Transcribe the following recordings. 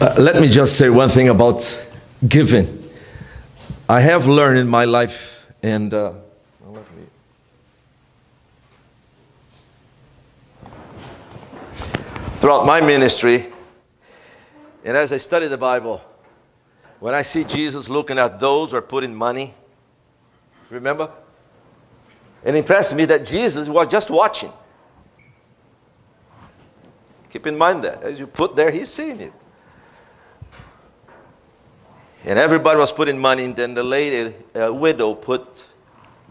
Uh, let me just say one thing about giving. I have learned in my life, and uh, throughout my ministry, and as I study the Bible, when I see Jesus looking at those who are putting money, remember? It impressed me that Jesus was just watching. Keep in mind that. As you put there, he's seeing it. And everybody was putting money, and then the lady, a widow, put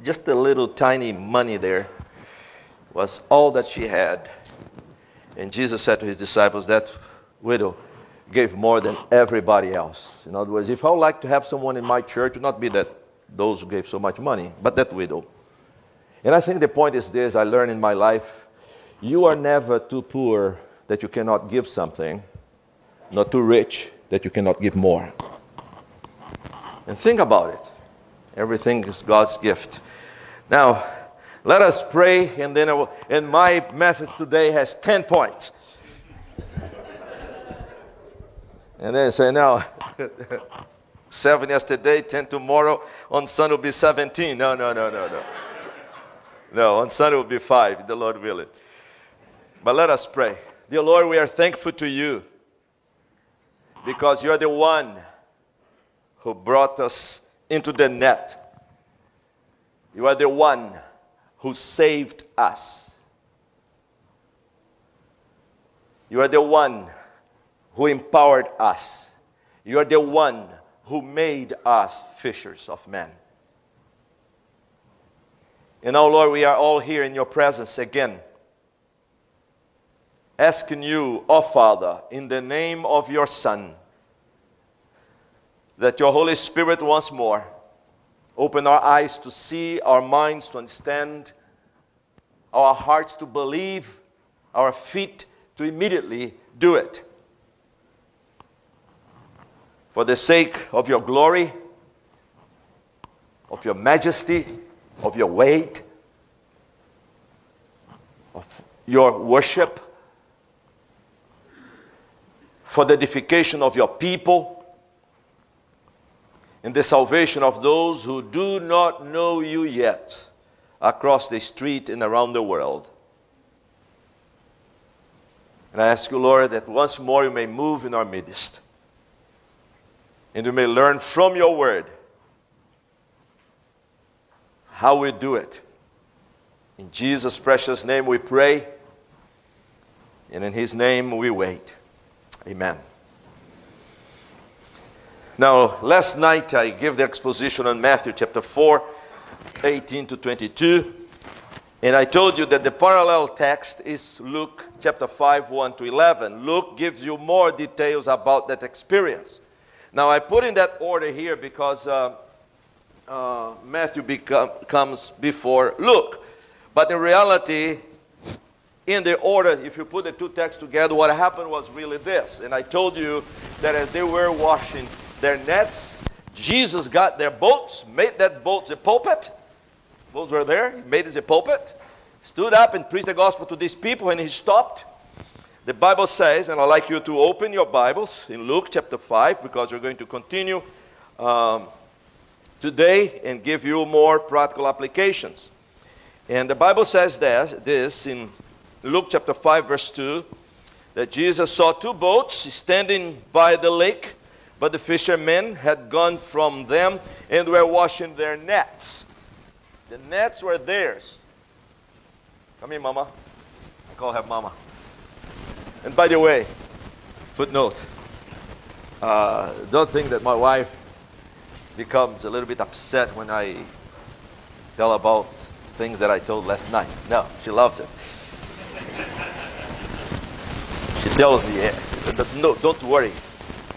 just a little tiny money there. Was all that she had. And Jesus said to his disciples, That widow gave more than everybody else. In other words, if I would like to have someone in my church, it would not be that those who gave so much money, but that widow. And I think the point is this I learned in my life you are never too poor that you cannot give something, not too rich that you cannot give more. And think about it. Everything is God's gift. Now, let us pray, and then will, and my message today has 10 points. and then say, now, seven yesterday, 10 tomorrow, on Sunday will be 17. No, no, no, no, no. No, on Sunday will be five, the Lord willing. But let us pray. Dear Lord, we are thankful to you because you're the one who brought us into the net. You are the one who saved us. You are the one who empowered us. You are the one who made us fishers of men. And now, Lord, we are all here in your presence again, asking you, oh Father, in the name of your Son, that your Holy Spirit once more open our eyes to see, our minds to understand, our hearts to believe, our feet to immediately do it. For the sake of your glory, of your majesty, of your weight, of your worship, for the edification of your people in the salvation of those who do not know you yet across the street and around the world. And I ask you, Lord, that once more you may move in our midst and we may learn from your word how we do it. In Jesus' precious name we pray, and in his name we wait. Amen. Now, last night I gave the exposition on Matthew chapter 4, 18 to 22. And I told you that the parallel text is Luke chapter 5, 1 to 11. Luke gives you more details about that experience. Now, I put in that order here because uh, uh, Matthew become, comes before Luke. But in reality, in the order, if you put the two texts together, what happened was really this. And I told you that as they were washing their nets. Jesus got their boats, made that boat the pulpit. Boats were there, he made it the pulpit. Stood up and preached the gospel to these people, and he stopped. The Bible says, and I'd like you to open your Bibles in Luke chapter 5 because we're going to continue um, today and give you more practical applications. And the Bible says this in Luke chapter 5, verse 2, that Jesus saw two boats standing by the lake but the fishermen had gone from them and were washing their nets. The nets were theirs. Come here, Mama. I call her Mama. And by the way, footnote uh, don't think that my wife becomes a little bit upset when I tell about things that I told last night. No, she loves it. She tells me, eh, no, don't worry.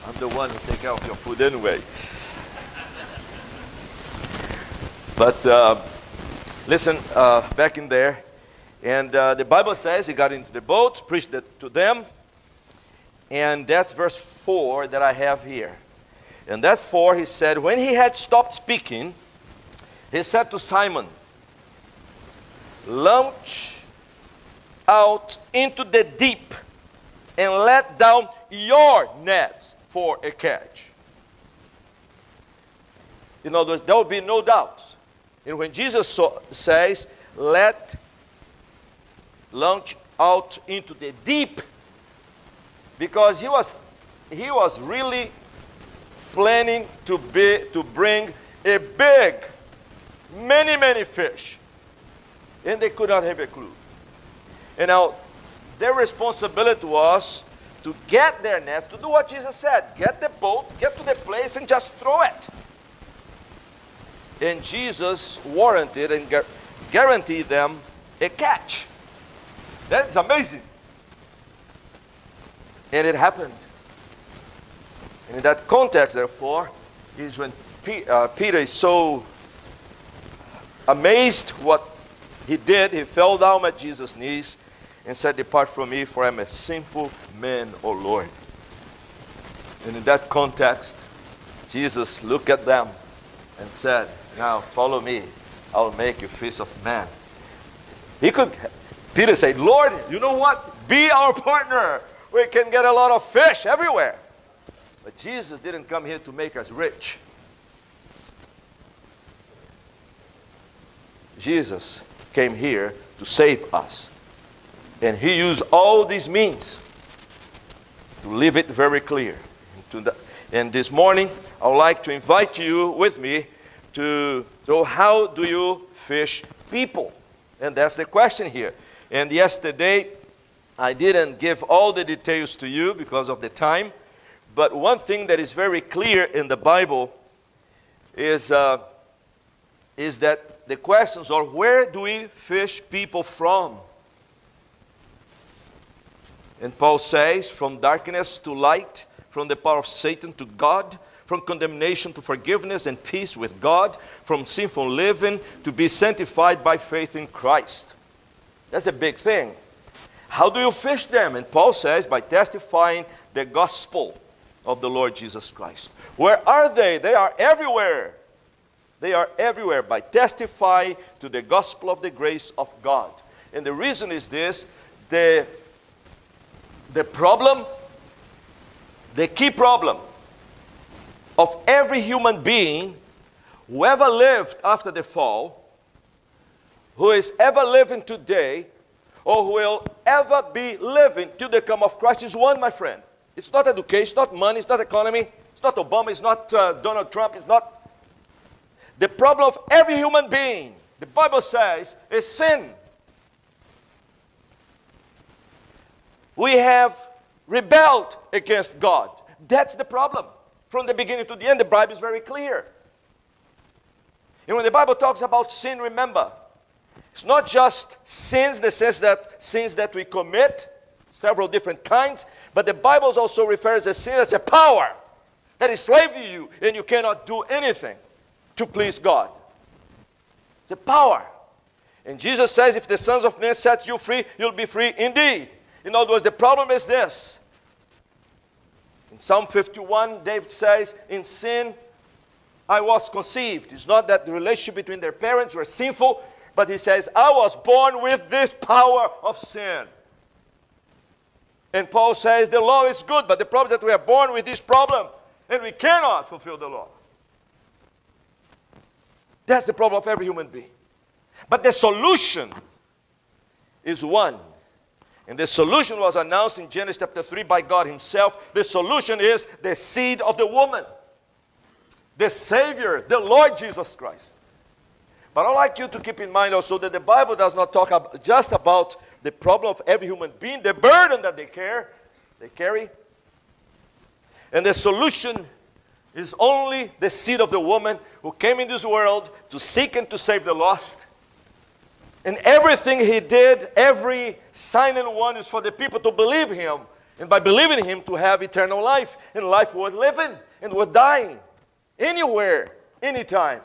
I'm the one who take care of your food anyway. But uh, listen, uh, back in there, and uh, the Bible says he got into the boat, preached it to them, and that's verse 4 that I have here. And that 4, he said, when he had stopped speaking, he said to Simon, Launch out into the deep and let down your nets for a catch. In other words, there will be no doubt. And when Jesus so, says, let launch out into the deep, because he was, he was really planning to, be, to bring a big, many, many fish. And they could not have a clue. And now, their responsibility was to get their nets, to do what Jesus said get the boat, get to the place, and just throw it. And Jesus warranted and gu- guaranteed them a catch. That's amazing. And it happened. And in that context, therefore, is when P- uh, Peter is so amazed what he did. He fell down at Jesus' knees and said, Depart from me, for I am a sinful man, O Lord. And in that context, Jesus looked at them and said, Now follow me, I'll make you fish of men. He could, Peter said, Lord, you know what? Be our partner. We can get a lot of fish everywhere. But Jesus didn't come here to make us rich. Jesus came here to save us. And he used all these means to leave it very clear. And this morning, I would like to invite you with me to, so how do you fish people? And that's the question here. And yesterday, I didn't give all the details to you because of the time. But one thing that is very clear in the Bible is, uh, is that the questions are where do we fish people from? And Paul says, from darkness to light, from the power of Satan to God, from condemnation to forgiveness and peace with God, from sinful living to be sanctified by faith in Christ. That's a big thing. How do you fish them? And Paul says, by testifying the gospel of the Lord Jesus Christ. Where are they? They are everywhere. They are everywhere by testifying to the gospel of the grace of God. And the reason is this the the problem, the key problem of every human being who ever lived after the fall, who is ever living today, or who will ever be living till the come of Christ is one, my friend. It's not education, it's not money, it's not economy, it's not Obama, it's not uh, Donald Trump, it's not. The problem of every human being, the Bible says, is sin. We have rebelled against God. That's the problem. From the beginning to the end, the Bible is very clear. And when the Bible talks about sin, remember, it's not just sins, the sense that sins that we commit, several different kinds, but the Bible also refers to sin as a power that is slave to you, and you cannot do anything to please God. It's a power. And Jesus says, if the sons of men set you free, you'll be free indeed. In other words, the problem is this. In Psalm 51, David says, In sin I was conceived. It's not that the relationship between their parents were sinful, but he says, I was born with this power of sin. And Paul says, The law is good, but the problem is that we are born with this problem, and we cannot fulfill the law. That's the problem of every human being. But the solution is one and the solution was announced in Genesis chapter 3 by God Himself. The solution is the seed of the woman, the Savior, the Lord Jesus Christ. But I'd like you to keep in mind also that the Bible does not talk just about the problem of every human being, the burden that they care, they carry. And the solution is only the seed of the woman who came in this world to seek and to save the lost. And everything he did, every sign and wonder is for the people to believe him. And by believing him, to have eternal life and life worth living and worth dying. Anywhere, anytime.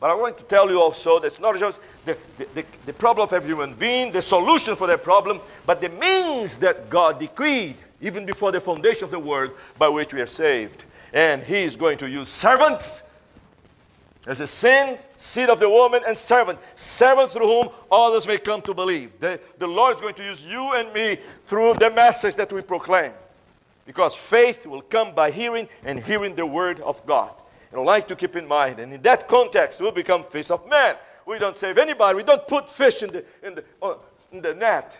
But I want to tell you also that it's not just the, the, the, the problem of every human being, the solution for that problem, but the means that God decreed, even before the foundation of the world, by which we are saved. And He is going to use servants as a sin, seed of the woman, and servant. Servant through whom others may come to believe. The, the Lord is going to use you and me through the message that we proclaim. Because faith will come by hearing and hearing the word of God. And I'd like to keep in mind, and in that context, we'll become fish of men. We don't save anybody. We don't put fish in the, in the, uh, in the net.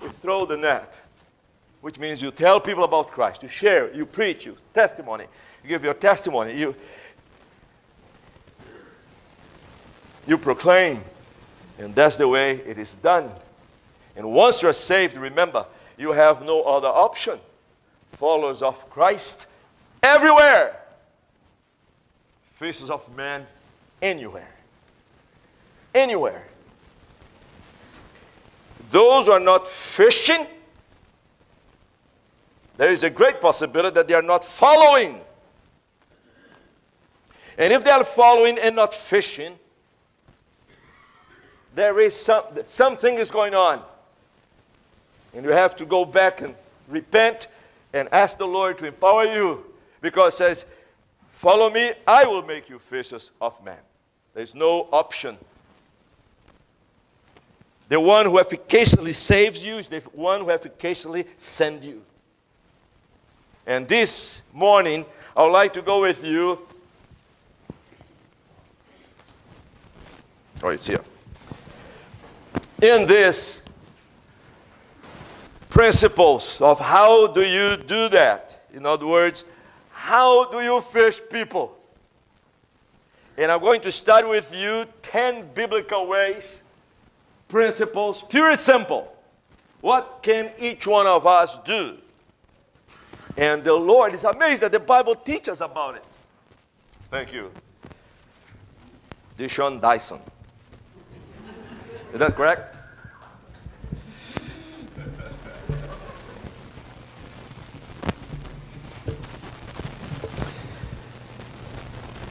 We throw the net, which means you tell people about Christ. You share, you preach, you testimony. You give your testimony. You, you proclaim. And that's the way it is done. And once you're saved, remember, you have no other option. Followers of Christ everywhere. Faces of men anywhere. Anywhere. Those who are not fishing, there is a great possibility that they are not following. And if they are following and not fishing, there is some, something is going on. And you have to go back and repent and ask the Lord to empower you because it says, Follow me, I will make you fishers of men. There's no option. The one who efficaciously saves you is the one who efficaciously sends you. And this morning, I would like to go with you. Oh, it's here. In this principles of how do you do that. In other words, how do you fish people? And I'm going to start with you 10 biblical ways, principles, pure and simple. What can each one of us do? And the Lord is amazed that the Bible teaches us about it. Thank you. Dishon Dyson. Is that correct?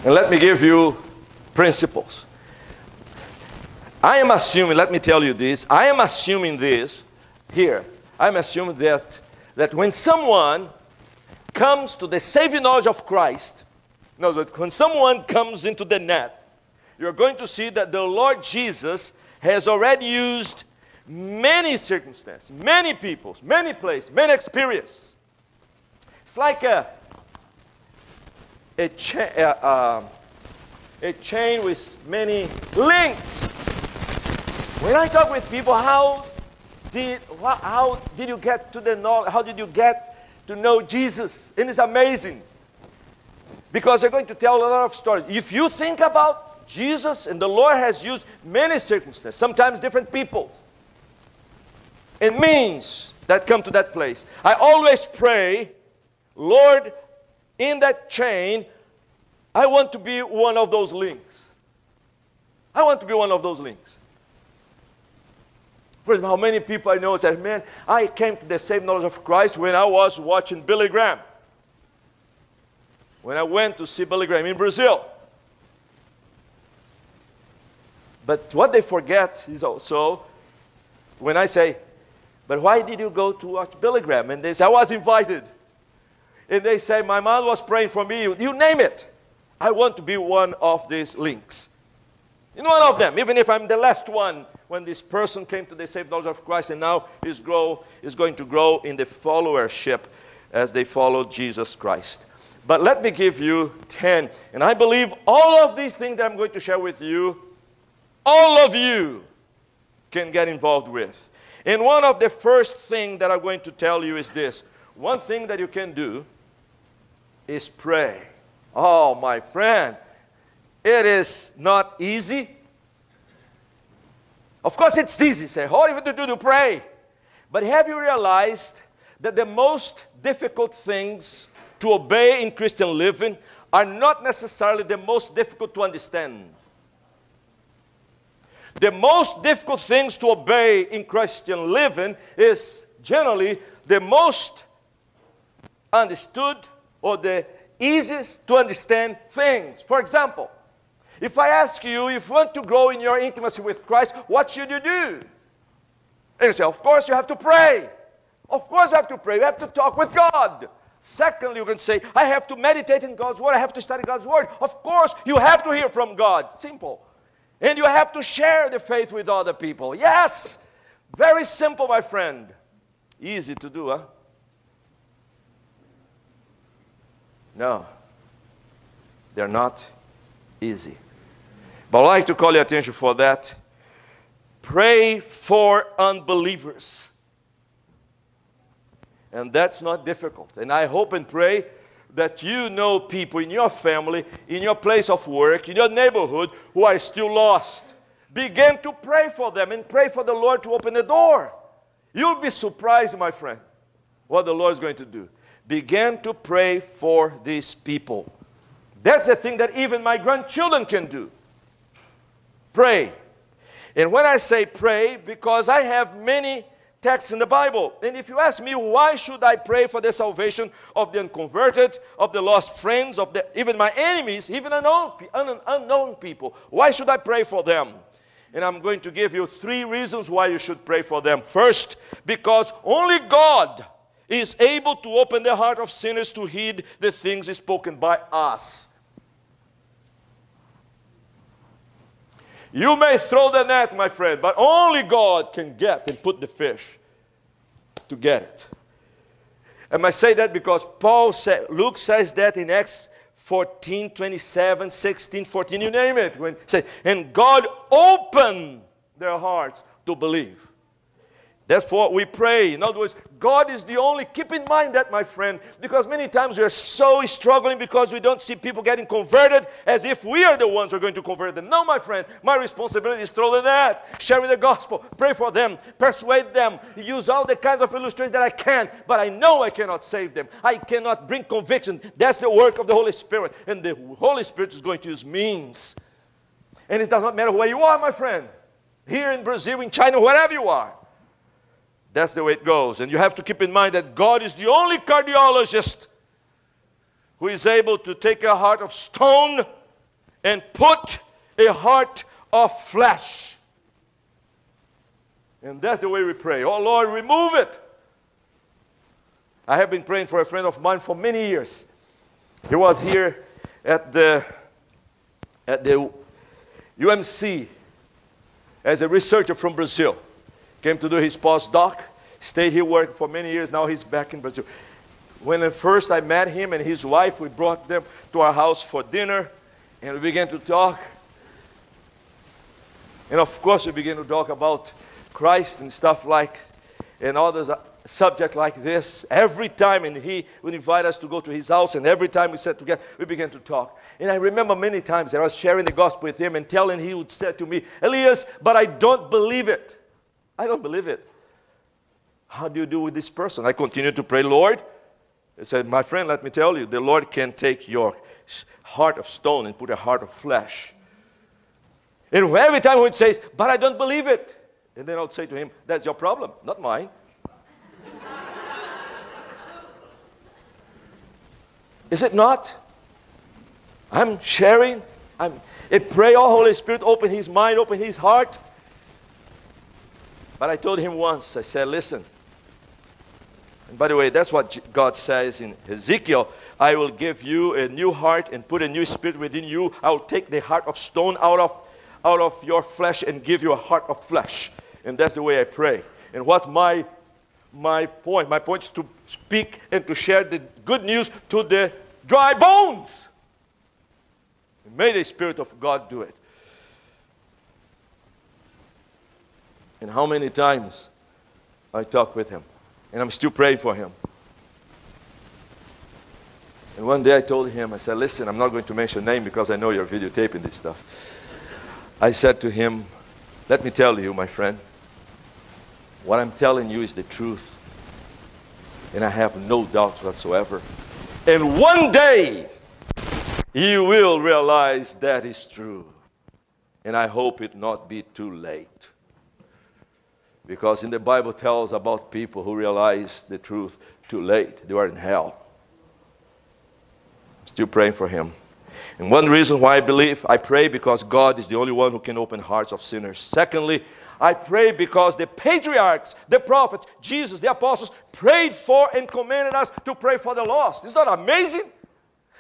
And let me give you principles. I am assuming, let me tell you this, I am assuming this here. I'm assuming that, that when someone comes to the saving knowledge of Christ, in other words, when someone comes into the net, you're going to see that the Lord Jesus has already used many circumstances, many peoples, many places, many experiences. It's like a, a, cha- uh, a chain with many links. When I talk with people, how did, how did you get to the knowledge? How did you get to know Jesus? And it's amazing. Because they're going to tell a lot of stories. If you think about Jesus and the Lord has used many circumstances, sometimes different people, and means that come to that place. I always pray, Lord, in that chain, I want to be one of those links. I want to be one of those links. For example, how many people I know say, man, I came to the same knowledge of Christ when I was watching Billy Graham. When I went to see Billy Graham in Brazil. But what they forget is also when I say, but why did you go to watch Billy Graham? And they say, I was invited. And they say, My mom was praying for me. You name it. I want to be one of these links. In one of them, even if I'm the last one when this person came to the saved knowledge of Christ and now is, grow, is going to grow in the followership as they follow Jesus Christ. But let me give you 10. And I believe all of these things that I'm going to share with you, all of you can get involved with. And one of the first things that I'm going to tell you is this one thing that you can do is pray. Oh, my friend, it is not easy. Of course, it's easy. Say, what have to do to pray? But have you realized that the most difficult things to obey in Christian living are not necessarily the most difficult to understand? The most difficult things to obey in Christian living is generally the most understood or the easiest to understand things. For example, if I ask you, if you want to grow in your intimacy with Christ, what should you do? And you say, of course, you have to pray. Of course, you have to pray. You have to talk with God. Secondly, you can say, I have to meditate in God's Word. I have to study God's Word. Of course, you have to hear from God. Simple. And you have to share the faith with other people. Yes. Very simple, my friend. Easy to do, huh? No, they're not easy. But I'd like to call your attention for that. Pray for unbelievers. And that's not difficult. And I hope and pray that you know people in your family, in your place of work, in your neighborhood who are still lost. Begin to pray for them and pray for the Lord to open the door. You'll be surprised, my friend, what the Lord is going to do. Begin to pray for these people. That's a thing that even my grandchildren can do. Pray. And when I say pray, because I have many texts in the Bible. And if you ask me, why should I pray for the salvation of the unconverted, of the lost friends, of the, even my enemies, even unknown, unknown people? Why should I pray for them? And I'm going to give you three reasons why you should pray for them. First, because only God is able to open the heart of sinners to heed the things spoken by us. You may throw the net, my friend, but only God can get and put the fish to get it. And I say that because Paul said, Luke says that in Acts 14, 27, 16, 14, you name it. When say, and God opened their hearts to believe. That's what we pray. In other words, God is the only, keep in mind that, my friend, because many times we are so struggling because we don't see people getting converted as if we are the ones who are going to convert them. No, my friend, my responsibility is the net, sharing the gospel, pray for them, persuade them, use all the kinds of illustrations that I can, but I know I cannot save them. I cannot bring conviction. That's the work of the Holy Spirit, and the Holy Spirit is going to use means. And it does not matter where you are, my friend, here in Brazil, in China, wherever you are. That's the way it goes. And you have to keep in mind that God is the only cardiologist who is able to take a heart of stone and put a heart of flesh. And that's the way we pray. Oh Lord, remove it. I have been praying for a friend of mine for many years. He was here at the at the UMC as a researcher from Brazil. Came to do his postdoc, stayed here working for many years. Now he's back in Brazil. When at first I met him and his wife, we brought them to our house for dinner and we began to talk. And of course, we began to talk about Christ and stuff like, and others subject like this every time and he would invite us to go to his house and every time we sat together we began to talk and i remember many times that i was sharing the gospel with him and telling he would say to me elias but i don't believe it I don't believe it. How do you do with this person? I continue to pray, Lord. I said, My friend, let me tell you, the Lord can take your heart of stone and put a heart of flesh. And every time he says, But I don't believe it. And then I'll say to him, That's your problem, not mine. Is it not? I'm sharing. I'm, pray, oh Holy Spirit, open his mind, open his heart. But I told him once, I said, listen. And by the way, that's what God says in Ezekiel I will give you a new heart and put a new spirit within you. I will take the heart of stone out of, out of your flesh and give you a heart of flesh. And that's the way I pray. And what's my, my point? My point is to speak and to share the good news to the dry bones. May the Spirit of God do it. And how many times I talk with him. And I'm still praying for him. And one day I told him, I said, listen, I'm not going to mention name because I know you're videotaping this stuff. I said to him, let me tell you, my friend, what I'm telling you is the truth. And I have no doubts whatsoever. And one day, you will realize that is true. And I hope it not be too late. Because in the Bible tells about people who realize the truth too late. They are in hell. I'm still praying for him. And one reason why I believe, I pray because God is the only one who can open hearts of sinners. Secondly, I pray because the patriarchs, the prophets, Jesus, the apostles prayed for and commanded us to pray for the lost. Isn't that amazing?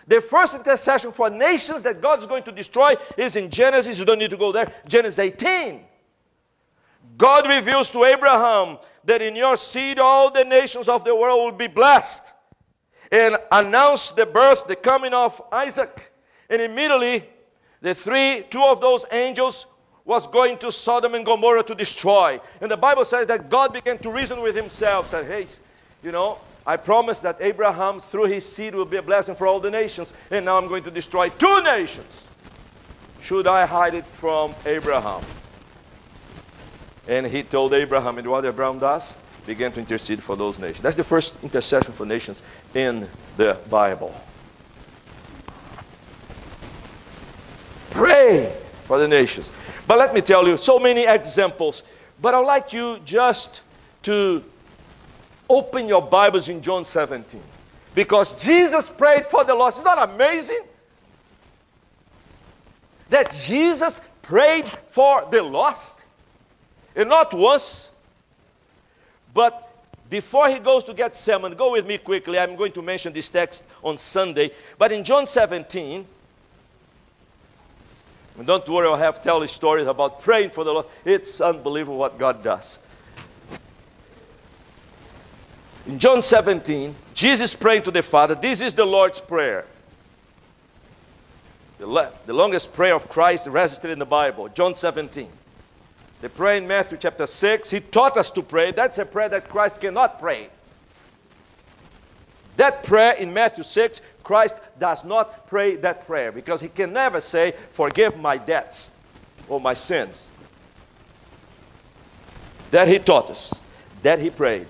The first intercession for nations that God is going to destroy is in Genesis. You don't need to go there. Genesis 18. God reveals to Abraham that in your seed all the nations of the world will be blessed. and announced the birth, the coming of Isaac. And immediately, the three, two of those angels was going to Sodom and Gomorrah to destroy. And the Bible says that God began to reason with himself, said, Hey, you know, I promised that Abraham, through his seed, will be a blessing for all the nations, and now I'm going to destroy two nations. Should I hide it from Abraham? And he told Abraham, and what Abraham does, began to intercede for those nations. That's the first intercession for nations in the Bible. Pray for the nations. But let me tell you, so many examples. But I'd like you just to open your Bibles in John 17. Because Jesus prayed for the lost. Isn't that amazing? That Jesus prayed for the lost. And not once, but before he goes to Gethsemane, go with me quickly. I'm going to mention this text on Sunday. But in John 17, and don't worry, I'll have tell stories about praying for the Lord. It's unbelievable what God does. In John 17, Jesus praying to the Father. This is the Lord's Prayer. The, the longest prayer of Christ registered in the Bible, John 17. The prayer in Matthew chapter 6, he taught us to pray. That's a prayer that Christ cannot pray. That prayer in Matthew 6, Christ does not pray that prayer because he can never say, Forgive my debts or my sins. That he taught us, that he prayed.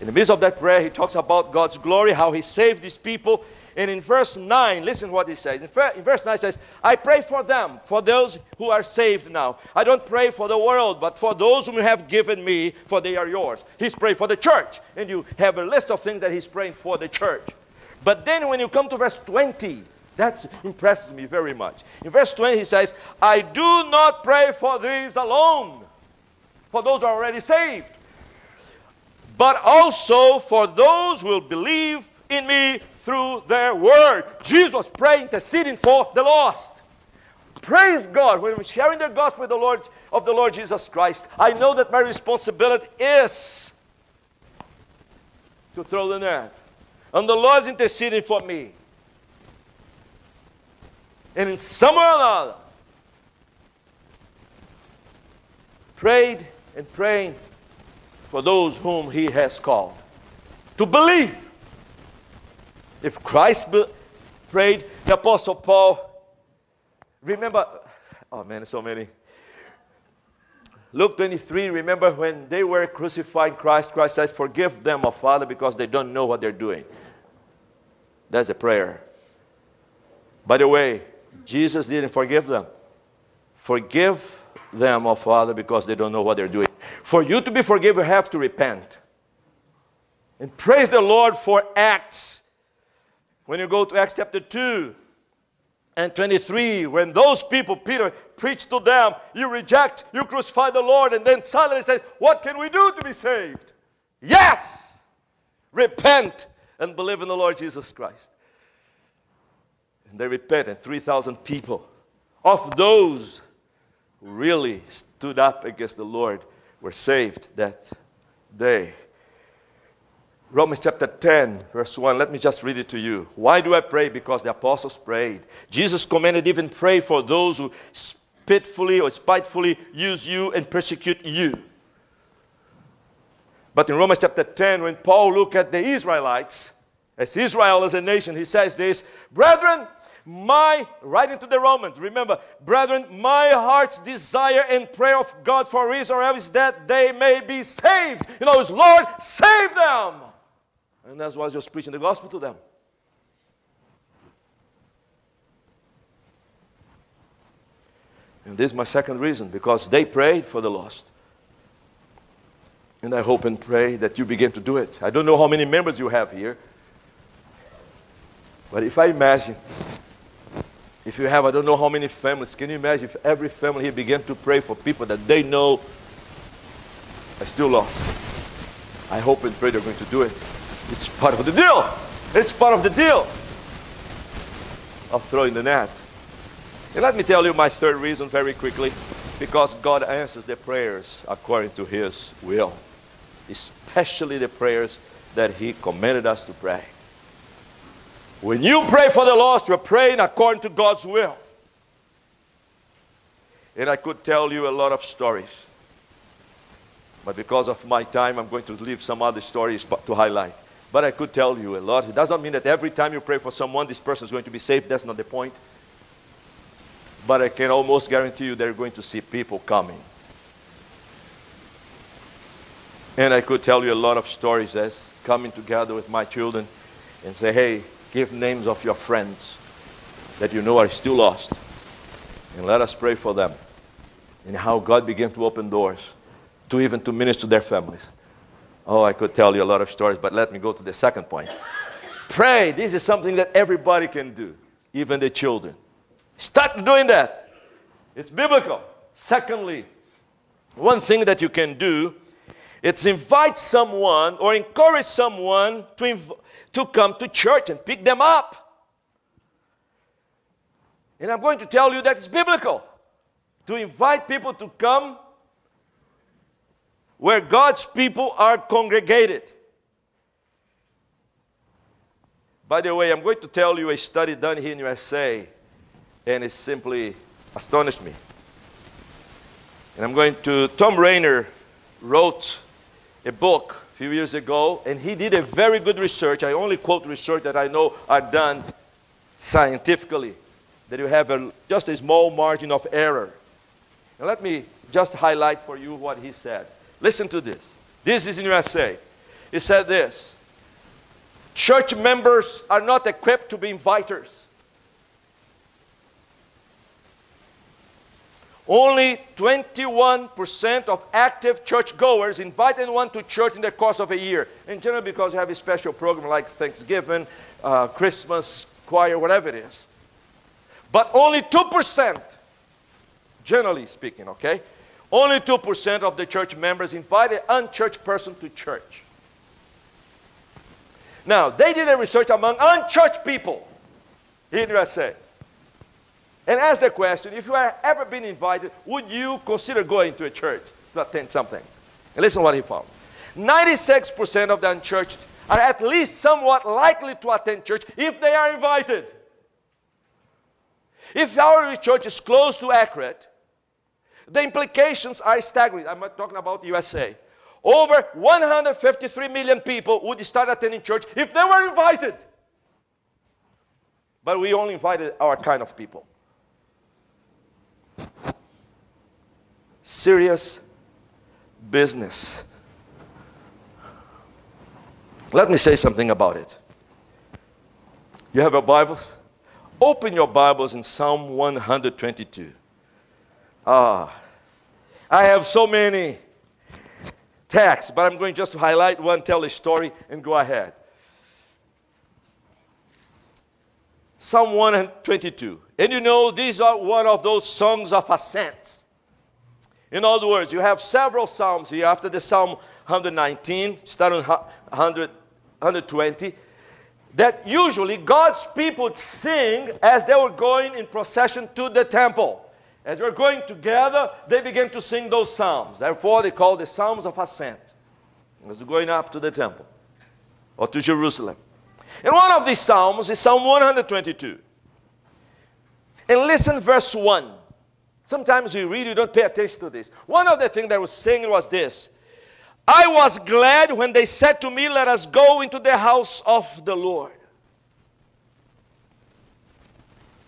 In the midst of that prayer, he talks about God's glory, how he saved these people, and in verse 9, listen what he says. In, verse 9 says, I pray for them, for those who are saved now. I don't pray for the world, but for those whom you have given me, for they are yours. He's praying for the church. And you have a list of things that he's praying for the church. But then when you come to verse 20, that impresses me very much. In verse 20, he says, I do not pray for these alone, for those are already saved, but also for those who will believe in me through their word. Jesus praying, interceding for the lost. Praise God. When we're sharing the gospel with the Lord of the Lord Jesus Christ, I know that my responsibility is to throw the net. And the Lord is interceding for me. And in some or another, prayed and praying for those whom He has called to believe if Christ prayed, the Apostle Paul, remember, oh man, so many. Luke 23, remember when they were crucifying Christ, Christ says, Forgive them, O Father, because they don't know what they're doing. That's a prayer. By the way, Jesus didn't forgive them. Forgive them, O Father, because they don't know what they're doing. For you to be forgiven, you have to repent. And praise the Lord for Acts when you go to Acts chapter 2 and 23, when those people, Peter, preached to them, you reject, you crucify the Lord, and then suddenly says, What can we do to be saved? Yes! Repent and believe in the Lord Jesus Christ. And they repent, and 3,000 people of those who really stood up against the Lord were saved that day. Romans chapter 10, verse 1. Let me just read it to you. Why do I pray? Because the apostles prayed. Jesus commanded even pray for those who spitefully or spitefully use you and persecute you. But in Romans chapter 10, when Paul looked at the Israelites, as Israel as a nation, he says this Brethren, my, writing to the Romans, remember, brethren, my heart's desire and prayer of God for Israel is that they may be saved. You know, Lord, save them. And that's why I was preaching the gospel to them. And this is my second reason because they prayed for the lost. And I hope and pray that you begin to do it. I don't know how many members you have here. But if I imagine, if you have, I don't know how many families, can you imagine if every family here began to pray for people that they know are still lost? I hope and pray they're going to do it. It's part of the deal. It's part of the deal of throwing the net. And let me tell you my third reason very quickly because God answers the prayers according to His will, especially the prayers that He commanded us to pray. When you pray for the lost, you're praying according to God's will. And I could tell you a lot of stories. But because of my time, I'm going to leave some other stories to highlight. But I could tell you a lot. It does not mean that every time you pray for someone, this person is going to be saved. That's not the point. But I can almost guarantee you they're going to see people coming. And I could tell you a lot of stories as coming together with my children and say, hey, give names of your friends that you know are still lost. And let us pray for them. And how God began to open doors to even to minister to their families. Oh, I could tell you a lot of stories, but let me go to the second point. Pray. This is something that everybody can do, even the children. Start doing that. It's biblical. Secondly, one thing that you can do it's invite someone or encourage someone to, to come to church and pick them up. And I'm going to tell you that it's biblical to invite people to come where God's people are congregated. By the way, I'm going to tell you a study done here in USA, and it simply astonished me. And I'm going to, Thom Rainer wrote a book a few years ago, and he did a very good research. I only quote research that I know are done scientifically, that you have a, just a small margin of error. And let me just highlight for you what he said. Listen to this. This is in USA. He said this Church members are not equipped to be inviters. Only 21% of active churchgoers invite anyone to church in the course of a year. In general, because you have a special program like Thanksgiving, uh, Christmas, choir, whatever it is. But only 2%, generally speaking, okay? Only 2% of the church members invite an unchurched person to church. Now, they did a research among unchurched people in USA and asked the question if you have ever been invited, would you consider going to a church to attend something? And listen what he found 96% of the unchurched are at least somewhat likely to attend church if they are invited. If our church is close to accurate, the implications are staggering. I'm not talking about USA. Over 153 million people would start attending church if they were invited. But we only invited our kind of people. serious business. Let me say something about it. You have your Bibles? Open your Bibles in Psalm 122. Ah, I have so many texts, but I'm going just to highlight one, tell a story, and go ahead. Psalm 122. And you know, these are one of those songs of ascent. In other words, you have several psalms here after the Psalm 119, starting 100, 120, that usually God's people sing as they were going in procession to the temple. As were going together, they began to sing those psalms. Therefore, they call the Psalms of Ascent. As going up to the temple or to Jerusalem. And one of these psalms is Psalm 122. And listen, verse 1. Sometimes we read, you don't pay attention to this. One of the things that was saying was this I was glad when they said to me, Let us go into the house of the Lord.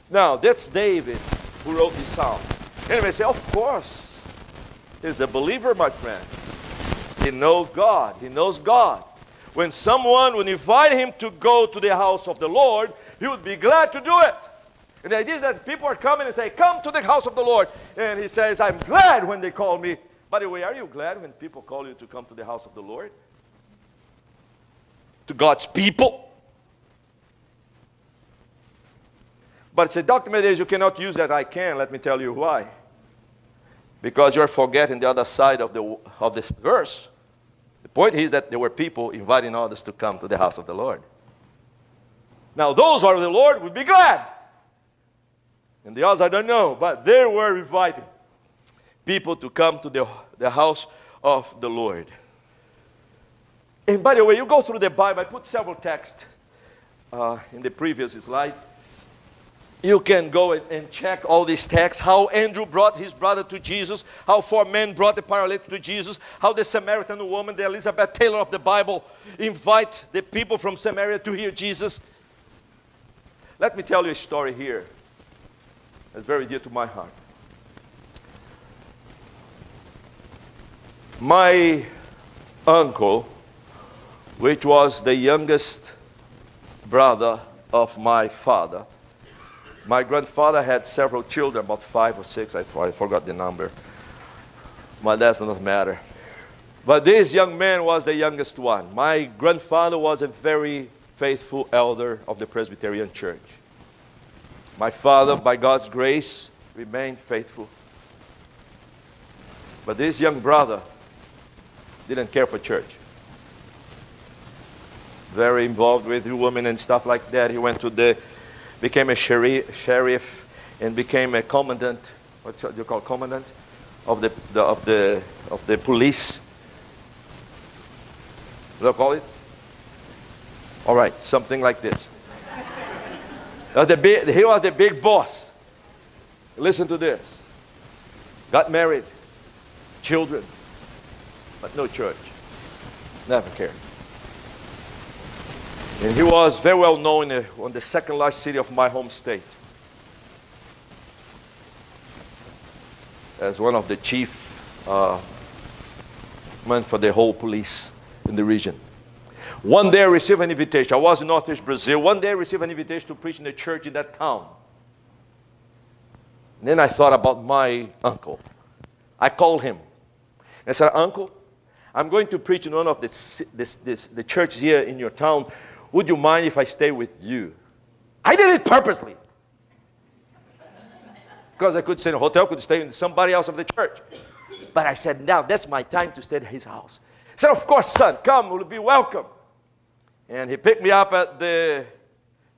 Now, that's David who wrote this psalm. And may say, Of course. He's a believer, my friend. He knows God. He knows God. When someone would invite him to go to the house of the Lord, he would be glad to do it. And the idea is that people are coming and say, Come to the house of the Lord. And he says, I'm glad when they call me. By the way, are you glad when people call you to come to the house of the Lord? To God's people? But say, Dr. Medeiros, you cannot use that. I can. Let me tell you why. Because you're forgetting the other side of, the, of this verse. The point is that there were people inviting others to come to the house of the Lord. Now, those who are the Lord would be glad. And the others, I don't know, but they were inviting people to come to the, the house of the Lord. And by the way, you go through the Bible, I put several texts uh, in the previous slide. You can go and, check all these texts how Andrew brought his brother to Jesus, how four men brought the paralytic to Jesus, how the Samaritan woman, the Elizabeth Taylor of the Bible, invite the people from Samaria to hear Jesus. Let me tell you a story here that's very dear to my heart. My uncle, which was the youngest brother of my father, my grandfather had several children, about five or six, I, I forgot the number. But that does not matter. But this young man was the youngest one. My grandfather was a very faithful elder of the Presbyterian Church. My father, by God's grace, remained faithful. But this young brother didn't care for church. Very involved with women and stuff like that. He went to the, became a sheriff and became a commandant. What do you call commandant of the, the of the of the police? What do you call it? All right, something like this. the big, he was the big boss. Listen to this. Got married, children, but no church. Never cared. And he was very well known in the, the second largest city of my home state as one of the chief uh, men for the whole police in the region. One day I received an invitation. I was in Northeast Brazil. One day I received an invitation to preach in the church in that town. And then I thought about my uncle. I called him. I said, Uncle, I'm going to preach in one of the, this, this, the churches here in your town. Would you mind if I stay with you? I did it purposely. Because I could stay in a hotel, could stay in somebody else of the church. But I said, now that's my time to stay at his house. He said, of course, son, come, we'll be welcome. And he picked me up at the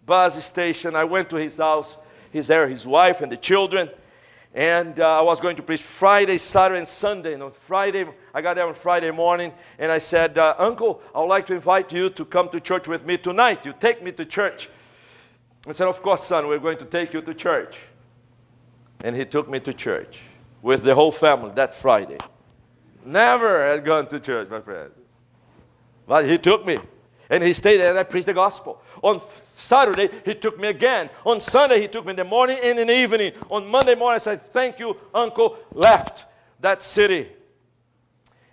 bus station. I went to his house. He's there, his wife and the children. And uh, I was going to preach Friday, Saturday, and Sunday. And on Friday, I got there on Friday morning and I said, uh, Uncle, I would like to invite you to come to church with me tonight. You take me to church. I said, Of course, son, we're going to take you to church. And he took me to church with the whole family that Friday. Never had gone to church, my friend. But he took me. And he stayed there and I preached the gospel. On Saturday, he took me again. On Sunday, he took me in the morning and in the evening. On Monday morning, I said, Thank you, uncle. Left that city.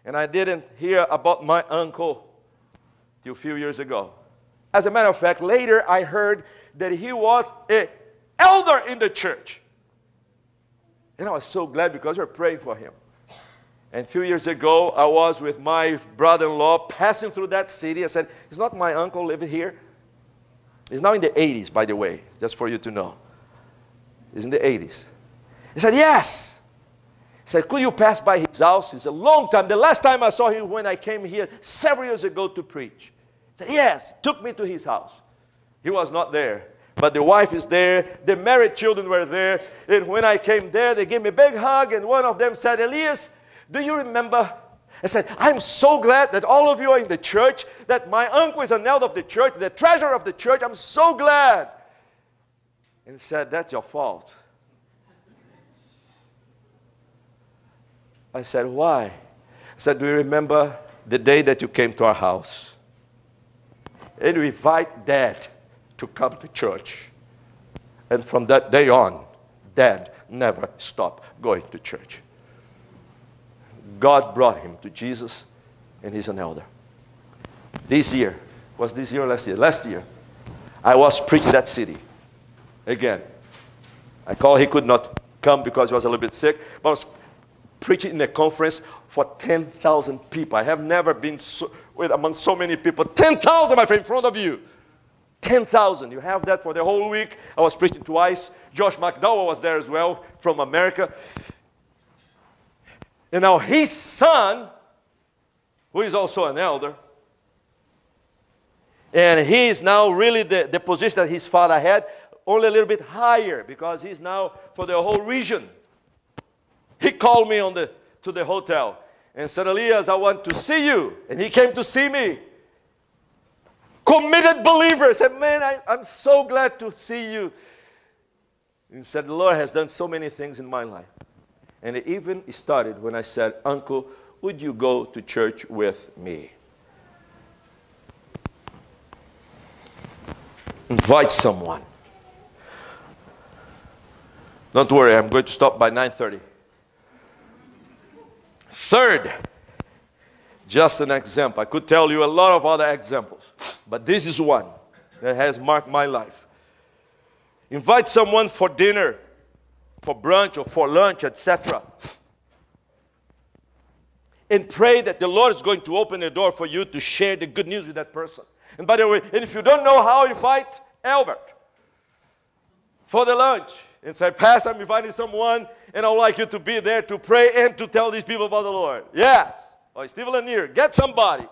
And I didn't hear about my uncle till a few years ago. As a matter of fact, later I heard that he was an elder in the church. And I was so glad because we were praying for him. And a few years ago, I was with my brother in law passing through that city. I said, Is not my uncle living here? He's now in the 80s, by the way, just for you to know. He's in the 80s. He said, Yes. He said, Could you pass by his house? It's a long time. The last time I saw him when I came here several years ago to preach. He said, Yes. Took me to his house. He was not there. But the wife is there, the married children were there, and when I came there, they gave me a big hug, and one of them said, Elias, do you remember? I said, I'm so glad that all of you are in the church, that my uncle is an elder of the church, the treasurer of the church. I'm so glad. And said, That's your fault. I said, Why? I said, Do you remember the day that you came to our house? And you invite dad to come to church. And from that day on, dad never stopped going to church. God brought him to Jesus, and he's an elder. This year, was this year or last year? Last year, I was preaching that city again. I called, he could not come because he was a little bit sick, but I was preaching in a conference for 10,000 people. I have never been so, with, among so many people. 10,000, my friend, in front of you. 10,000. You have that for the whole week. I was preaching twice. Josh McDowell was there as well from America. And now his son, who is also an elder, and he is now really the, the position that his father had, only a little bit higher because he's now for the whole region. He called me on the, to the hotel and said, Elias, I want to see you. And he came to see me. committed believers. said, man, I, I'm so glad to see you. He said, The Lord has done so many things in my life. And it even started when I said, Uncle, would you go to church with me? Invite someone. Don't worry, I'm going to stop by 9:30. Third, just an example. I could tell you a lot of other examples, but this is one that has marked my life. Invite someone for dinner, for brunch or for lunch, etc. And pray that the Lord is going to open the door for you to share the good news with that person. And by the way, and if you don't know how, invite Albert for the lunch and say, Pastor, I'm inviting someone and I would like you to be there to pray and to tell these people about the Lord. Yes. Or Steve Lanier, get somebody.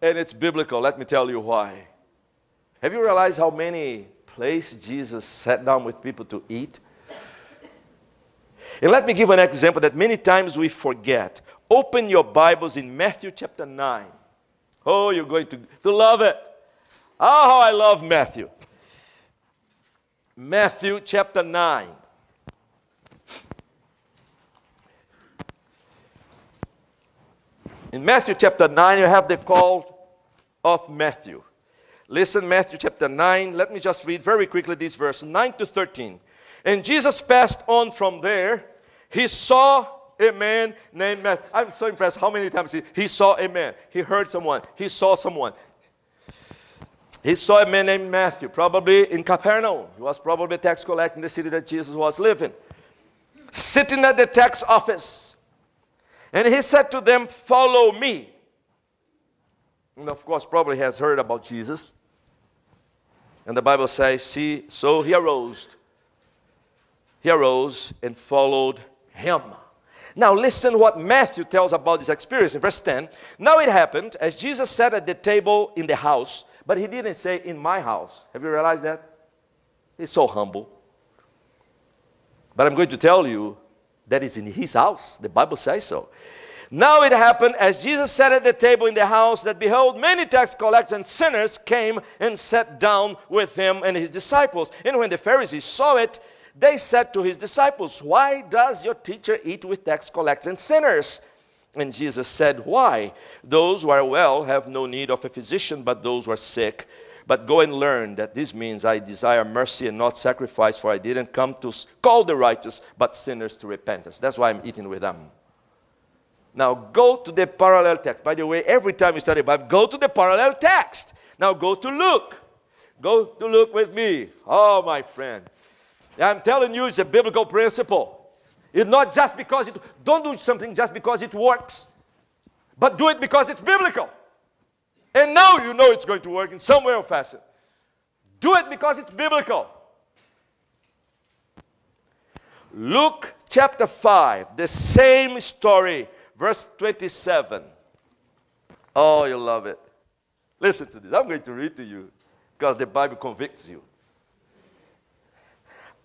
And it's biblical. Let me tell you why. Have you realized how many places Jesus sat down with people to eat? And let me give an example that many times we forget. Open your Bibles in Matthew chapter 9. Oh, you're going to, to love it. Oh, how I love Matthew. Matthew chapter 9. In Matthew chapter 9, you have the call of Matthew. Listen, Matthew chapter 9. Let me just read very quickly this verse 9 to 13. And Jesus passed on from there. He saw a man named Matthew. I'm so impressed how many times he, he saw a man. He heard someone. He saw someone. He saw a man named Matthew, probably in Capernaum. He was probably a tax collector in the city that Jesus was living, sitting at the tax office. And he said to them, Follow me. And of course, probably has heard about Jesus. And the Bible says, See, so he arose. He arose and followed him. Now, listen what Matthew tells about this experience in verse 10. Now it happened as Jesus sat at the table in the house but he didn't say, in my house. Have you realized that? He's so humble. But I'm going to tell you that is in his house. The Bible says so. Now it happened as Jesus sat at the table in the house that behold, many tax collectors and sinners came and sat down with him and his disciples. And when the Pharisees saw it, they said to his disciples, Why does your teacher eat with tax collectors and sinners? And Jesus said, Why? Those who are well have no need of a physician, but those who are sick. But go and learn that this means I desire mercy and not sacrifice, for I didn't come to call the righteous, but sinners to repentance. That's why I'm eating with them. Now go to the parallel text. By the way, every time you study Bible, go to the parallel text. Now go to Luke. Go to Luke with me. Oh, my friend. I'm telling you, it's a biblical principle. It's not just because it, don't do something just because it works, but do it because it's biblical. And now you know it's going to work in some way or fashion. Do it because it's biblical. Luke chapter 5, the same story, verse 27. Oh, you love it. Listen to this. I'm going to read to you because the Bible convicts you.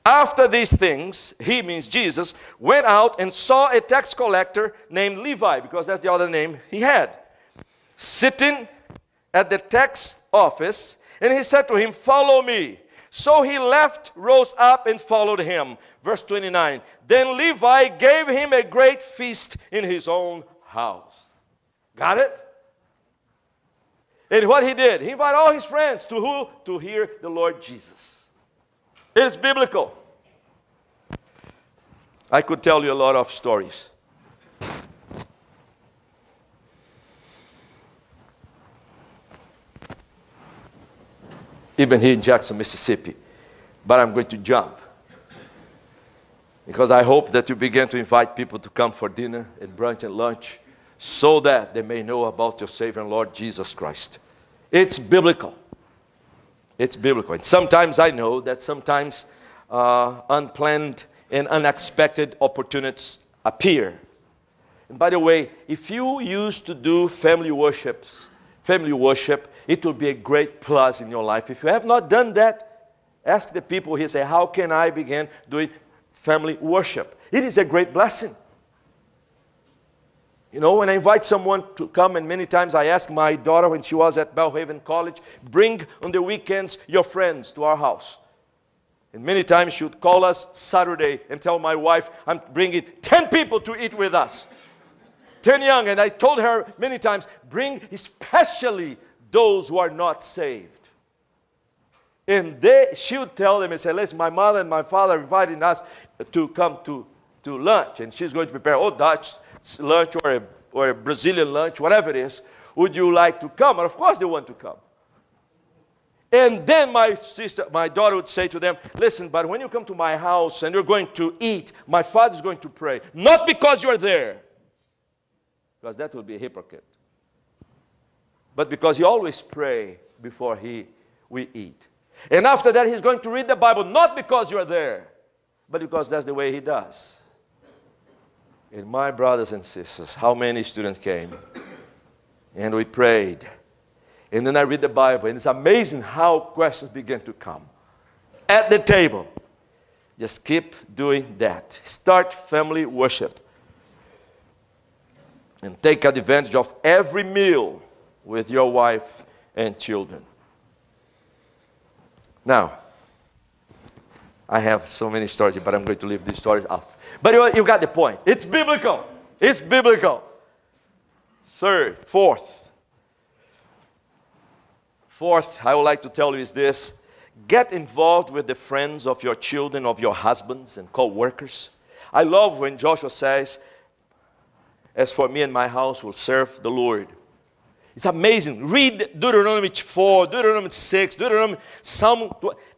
After these things, he means Jesus, went out and saw a tax collector named Levi, because that's the other name he had, sitting at the tax office, and he said to him, Follow me. So he left, rose up, and followed him. Verse 29 Then Levi gave him a great feast in his own house. Got it? And what he did, he invited all his friends to who? To hear the Lord Jesus. It's biblical. I could tell you a lot of stories. Even here in Jackson, Mississippi. But I'm going to jump. Because I hope that you begin to invite people to come for dinner and brunch and lunch so that they may know about your Savior and Lord Jesus Christ. It's biblical. It's biblical. And sometimes I know that sometimes uh, unplanned and unexpected opportunities appear. And by the way, if you used to do family worships, family worship, it will be a great plus in your life. If you have not done that, ask the people here, say, how can I begin doing family worship? It is a great blessing. You know, when I invite someone to come, and many times I ask my daughter when she was at Belhaven College, bring on the weekends your friends to our house. And many times she would call us Saturday and tell my wife, I'm bringing 10 people to eat with us. 10 young. And I told her many times, bring especially those who are not saved. And they, she would tell them and say, listen, my mother and my father are inviting us to come to, to lunch. And she's going to prepare, oh, Dutch lunch or a, or a Brazilian lunch, whatever it is. Would you like to come? And of course they want to come. And then my sister, my daughter would say to them, Listen, but when you come to my house and you're going to eat, my father is going to pray. Not because you're there, because that would be a hypocrite. But because he always pray before he we eat. And after that, he's going to read the Bible, not because you're there, but because that's the way he does. And my brothers and sisters, how many students came? And we prayed. And then I read the Bible, and it's amazing how questions begin to come at the table. Just keep doing that. Start family worship. And take advantage of every meal with your wife and children. Now, I have so many stories, but I'm going to leave these stories out. But you, you got the point. It's biblical. It's biblical. Third, fourth. Fourth, I would like to tell you is this get involved with the friends of your children, of your husbands and co workers. I love when Joshua says, As for me and my house, will serve the Lord. It's amazing. Read Deuteronomy 4, Deuteronomy 6, Deuteronomy, Psalm.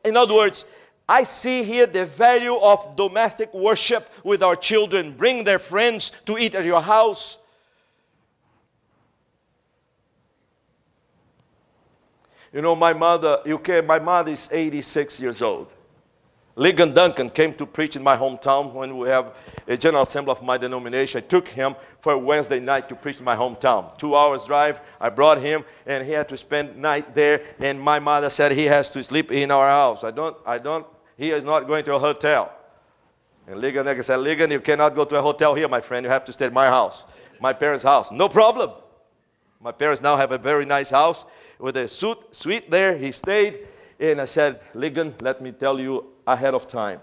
In other words, I see here the value of domestic worship with our children. Bring their friends to eat at your house. You know, my mother, UK, my mother is 86 years old. Ligon Duncan came to preach in my hometown when we have a general assembly of my denomination. I took him for Wednesday night to preach in my hometown. Two hours drive. I brought him, and he had to spend night there. And my mother said he has to sleep in our house. I don't, I don't. He is not going to a hotel. And Ligon Duncan said, Ligon, you cannot go to a hotel here, my friend. You have to stay at my house, my parents' house. No problem. My parents now have a very nice house with a suite there. He stayed. And I said, Ligon, let me tell you ahead of time.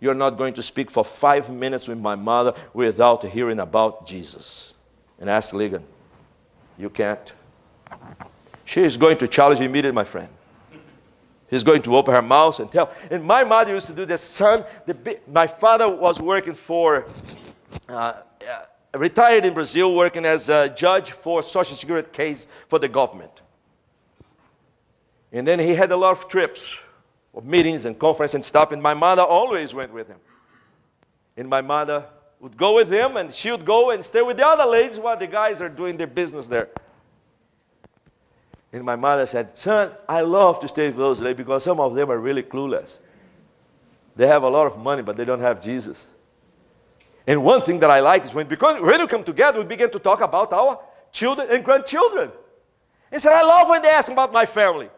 You're not going to speak for five minutes with my mother without hearing about Jesus. And I asked Ligon, You can't. She is going to challenge immediately, my friend. She's going to open her mouth and tell. And my mother used to do this. Son, the, my father was working for, uh, uh, retired in Brazil, working as a judge for social security case for the government. And then he had a lot of trips, of meetings and conference and stuff, and my mother always went with him. And my mother would go with him, and she would go and stay with the other ladies while the guys are doing their business there. And my mother said, Son, I love to stay with those ladies because some of them are really clueless. They have a lot of money, but they don't have Jesus. And one thing that I like is when, because when we come together, we begin to talk about our children and grandchildren. And said, I love when they ask about my family.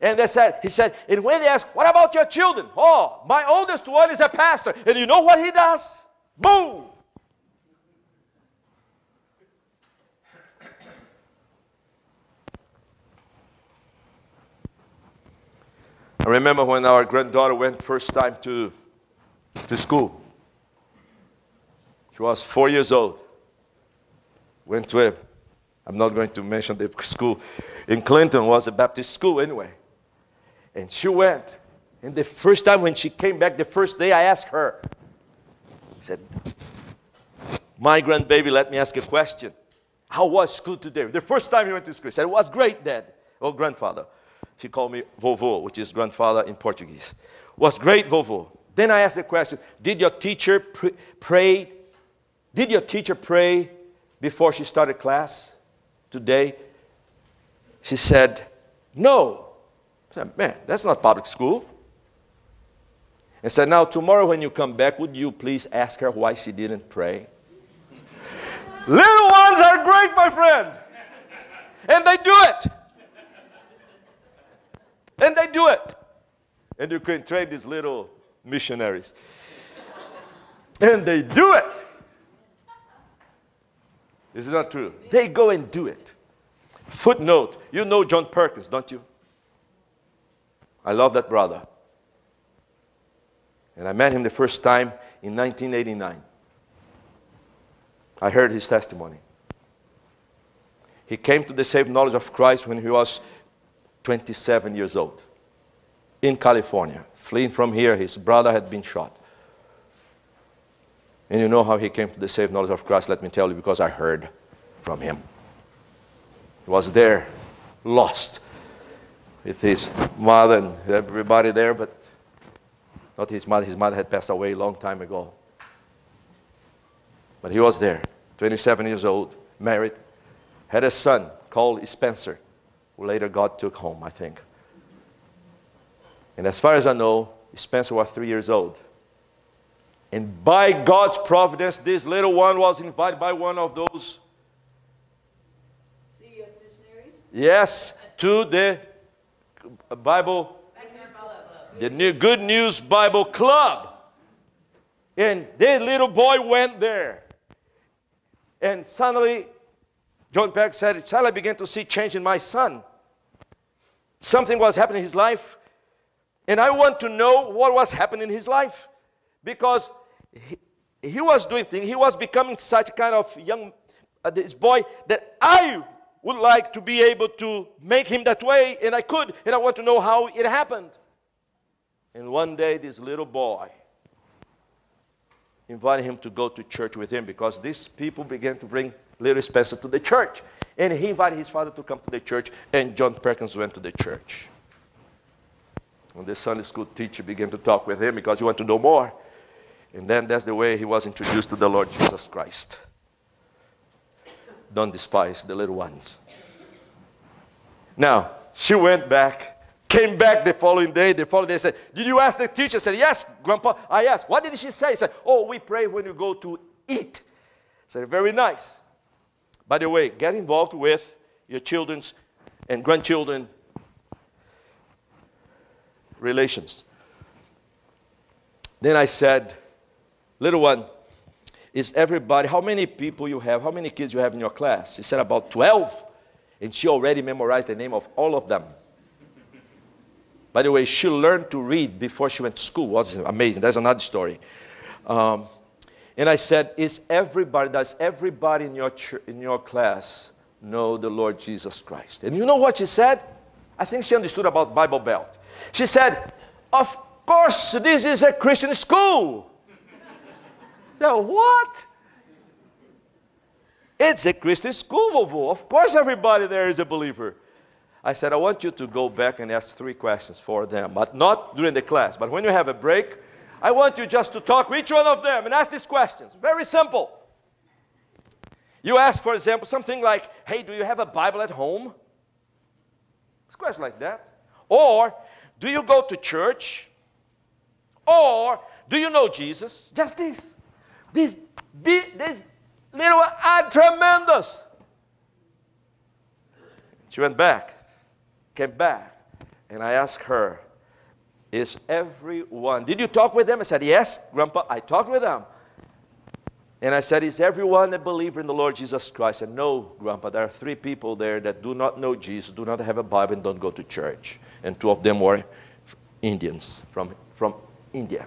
And they said, he said, and when they ask, what about your children? Oh, my oldest one is a pastor. And you know what he does? Boom! I remember when our granddaughter went first time to, to school. She was four years old. Went to a, I'm not going to mention the school in Clinton was a Baptist school anyway. And she went. And the first time when she came back, the first day, I asked her, I said, My grandbaby, let me ask a question. How was school today? The first time he went to school, he said, It was great, Dad. Oh, grandfather. She called me vovô, which is grandfather in Portuguese. Was great, vovô. Then I asked the question Did your teacher pr- pray? Did your teacher pray before she started class today? She said, No. I said, man, that's not public school. And said, now tomorrow when you come back, would you please ask her why she didn't pray? Little ones are great, my friend. And they do it. And they do it. And you can train these little missionaries. And they do it. Is it not true? They go and do it. Footnote you know John Perkins, don't you? I love that brother. And I met him the first time in 1989. I heard his testimony. He came to the saved knowledge of Christ when he was 27 years old in California. Fleeing from here, his brother had been shot. And you know how he came to the saved knowledge of Christ, let me tell you, because I heard from him. He was there, lost, with his mother and everybody there, but not his mother. His mother had passed away a long time ago. But he was there, 27 years old, married, had a son called Spencer, who later God took home, I think. And as far as I know, Spencer was three years old. And by God's providence, this little one was invited by one of those. Yes, to the Bible, the New Good News Bible Club. And this little boy went there. And suddenly, John Peck said, Suddenly I began to see change in my son. Something was happening in his life. And I want to know what was happening in his life. Because he, he was doing things, he was becoming such kind of young, uh, this boy that I would like to be able to make him that way, and I could, and I want to know how it happened. And one day, this little boy invited him to go to church with him because these people began to bring little Spencer to the church. And he invited his father to come to the church, and John Perkins went to the church. And the Sunday school teacher began to talk with him because he wanted to know more. And then that's the way he was introduced to the Lord Jesus Christ. Don't despise the little ones. Now, she went back, came back the following day. The following day said, Did you ask the teacher? I said, Yes, Grandpa, I asked. What did she say? He said, Oh, we pray when you go to eat. I said, Very nice. By the way, get involved with your children's and grandchildren relations. Then I said, Little one, is everybody, how many people you have, how many kids you have in your class? She said, About 12. And she already memorized the name of all of them. By the way, she learned to read before she went to school. Was amazing. That's another story. Um, and I said, Is everybody, does everybody in your, ch- in your class know the Lord Jesus Christ? And you know what she said? I think she understood about Bible Belt. She said, Of course, this is a Christian school. So, what? It's a Christian school, Vovo. Of course, everybody there is a believer. I said, I want you to go back and ask three questions for them, but not during the class. But when you have a break, I want you just to talk with each one of them and ask these questions. Very simple. You ask, for example, something like, Hey, do you have a Bible at home? It's a question like that. Or, do you go to church? Or, do you know Jesus? Just this. These, these little are tremendous. She went back, came back, and I asked her, Is everyone, did you talk with them? I said, Yes, Grandpa, I talked with them. And I said, Is everyone a believer in the Lord Jesus Christ? And no, Grandpa, there are three people there that do not know Jesus, do not have a Bible, and don't go to church. And two of them were Indians from, from India.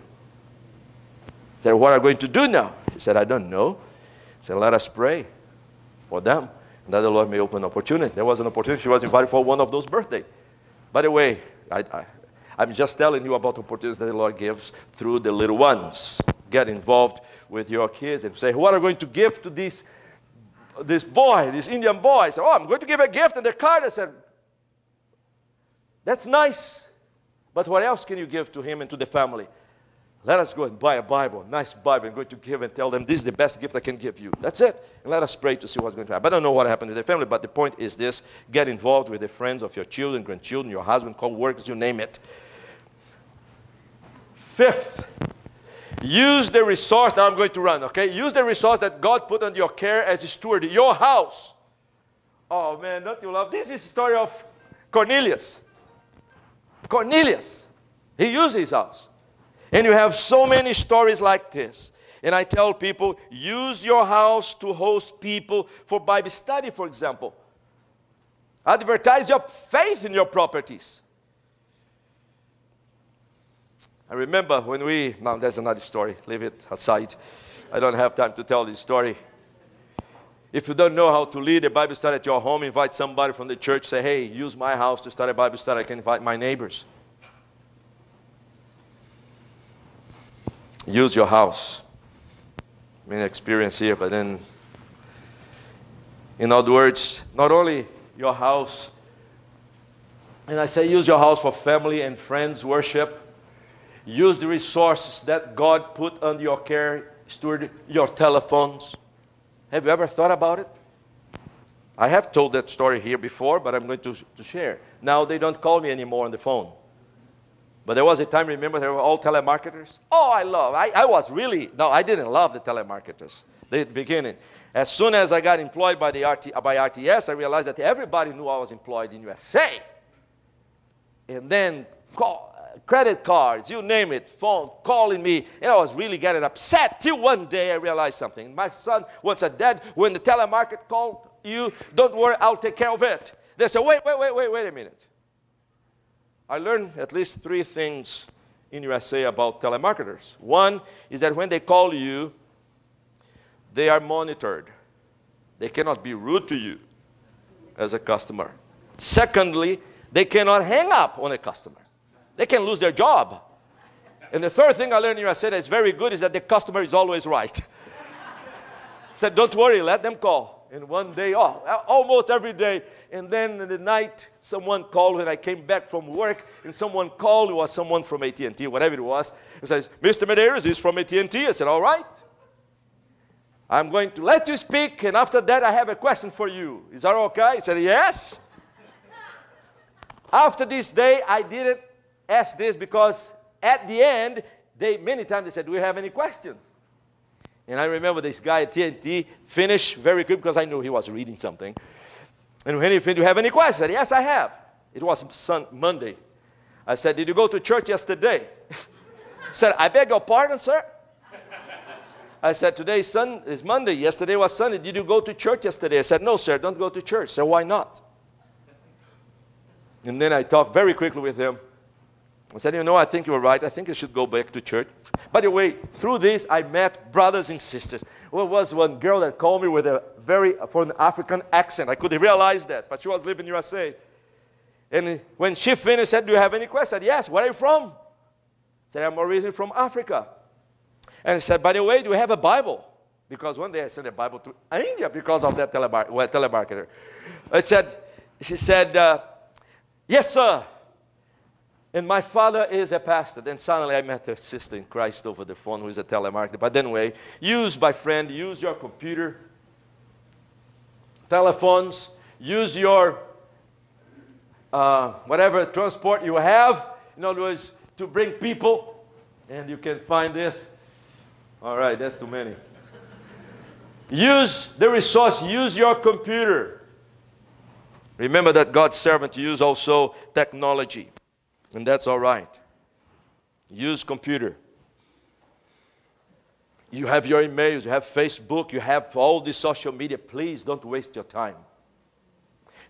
Said, What are you going to do now? She said, I don't know. I said, Let us pray for them. And that the Lord may open an opportunity. There was an opportunity. She was invited for one of those birthdays. By the way, I, I'm just telling you about opportunities that the Lord gives through the little ones. Get involved with your kids and say, What are you going to give to this, this boy, this Indian boy? I said, Oh, I'm going to give a gift and the card. I said, That's nice. But what else can you give to him and to the family? Let us go and buy a Bible, nice Bible, and go to give and tell them this is the best gift I can give you. That's it. And let us pray to see what's going to happen. I don't know what happened to the family, but the point is this get involved with the friends of your children, grandchildren, your husband, co workers, you name it. Fifth, use the resource that I'm going to run, okay? Use the resource that God put under your care as a steward, your house. Oh man, don't you love this? is the story of Cornelius. Cornelius. He used his house. And you have so many stories like this. And I tell people use your house to host people for Bible study, for example. Advertise your faith in your properties. I remember when we, now there's another story, leave it aside. I don't have time to tell this story. If you don't know how to lead a Bible study at your home, invite somebody from the church, say, hey, use my house to start a Bible study. I can invite my neighbors. Use your house. I mean, experience here, but then, in other words, not only your house, and I say use your house for family and friends worship, use the resources that God put under your care, steward your telephones have you ever thought about it? I have told that story here before, but I'm going to, to share. Now they don't call me anymore on the phone. But there was a time, remember, they were all telemarketers? Oh, I love. I, I was really, no, I didn't love the telemarketers. The beginning. As soon as I got employed by, the RT, by RTS, I realized that everybody knew I was employed in USA. And then call, credit cards, you name it, phone, calling me. And I was really getting upset till one day I realized something. My son once a Dad, when the telemarket called you, don't worry, I'll take care of it. They said, wait, wait, wait, wait, wait a minute. I learned at least three things in USA about telemarketers. One is that when they call you, they are monitored. They cannot be rude to you as a customer. Secondly, they cannot hang up on a customer. They can lose their job. And the third thing I learned in USA that is very good is that the customer is always right. Said, don't worry, let them call. And one day, off, almost every day. And then in the night, someone called when I came back from work, and someone called. It was someone from AT&T, whatever it was. And says, Mr. Medeiros is from AT&T. I said, all right. I'm going to let you speak, and after that, I have a question for you. Is that okay? He said, yes. after this day, I didn't ask this because at the end, they many times they said, Do we have any questions? And I remember this guy at TNT finished very quick because I knew he was reading something. And when he finished, Do you have any questions? I said, Yes, I have. It was sun, Monday. I said, Did you go to church yesterday? said, I beg your pardon, sir. I said, Today sun, is Monday. Yesterday was Sunday. Did you go to church yesterday? I said, No, sir, don't go to church. Said, Why not? And then I talked very quickly with him. I said, You know, I think you're right. I think you should go back to church. By the way, through this, I met brothers and sisters. There was one girl that called me with a very foreign African accent. I couldn't realize that, but she was living in USA. And when she finished, said, Do you have any questions? I said, Yes. Where are you from? I said, I'm originally from Africa. And I said, By the way, do you have a Bible? Because one day I sent a Bible to India because of that telebar- telemarketer. I said, She said, uh, Yes, sir. And my father is a pastor. Then suddenly I met a sister in Christ over the phone who is a telemarketer. But anyway, use, my friend, use your computer, telephones, use your uh, whatever transport you have, in other words, to bring people. And you can find this. All right, that's too many. use the resource, use your computer. Remember that God's servant used also technology. And that's all right. Use computer. You have your emails, you have Facebook, you have all the social media. Please don't waste your time.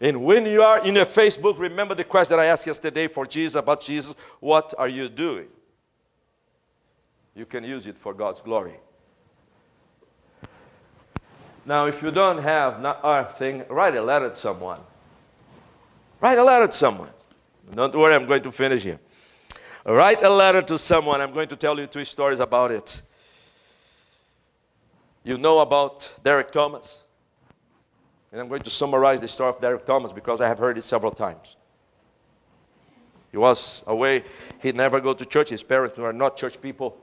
And when you are in a Facebook, remember the question that I asked yesterday for Jesus about Jesus what are you doing? You can use it for God's glory. Now, if you don't have not our thing, write a letter to someone. Write a letter to someone. Don't worry, I'm going to finish here. Write a letter to someone. I'm going to tell you two stories about it. You know about Derek Thomas. And I'm going to summarize the story of Derek Thomas because I have heard it several times. He was away. He never go to church. His parents were not church people.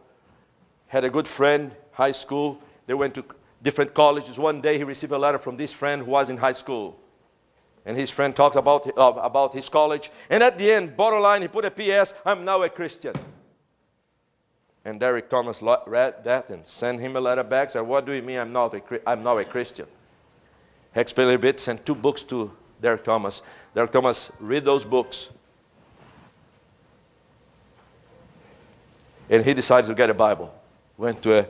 Had a good friend, high school. They went to different colleges. One day he received a letter from this friend who was in high school. And his friend talked about, uh, about his college. And at the end, bottom line, he put a P.S. I'm now a Christian. And Derek Thomas read that and sent him a letter back. Said, What do you mean I'm not a, I'm now a Christian? He explained a bit, sent two books to Derek Thomas. Derek Thomas read those books. And he decided to get a Bible. Went to a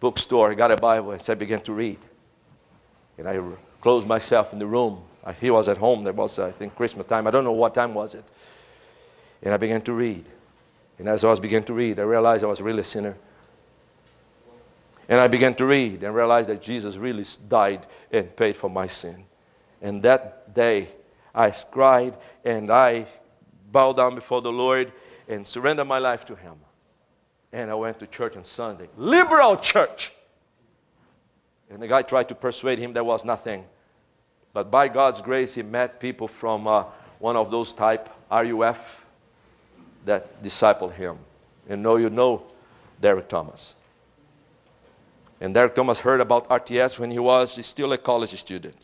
bookstore, got a Bible, and so I began to read. And I closed myself in the room. Uh, he was at home. There was, I think, Christmas time. I don't know what time was it. And I began to read. And as I was beginning to read, I realized I was really a sinner. And I began to read and realized that Jesus really died and paid for my sin. And that day, I cried and I bowed down before the Lord and surrendered my life to Him. And I went to church on Sunday, liberal church. And the guy tried to persuade him there was nothing. But by God's grace, he met people from uh, one of those type RUF that discipled him. And know you know Derek Thomas. And Derek Thomas heard about RTS when he was still a college student.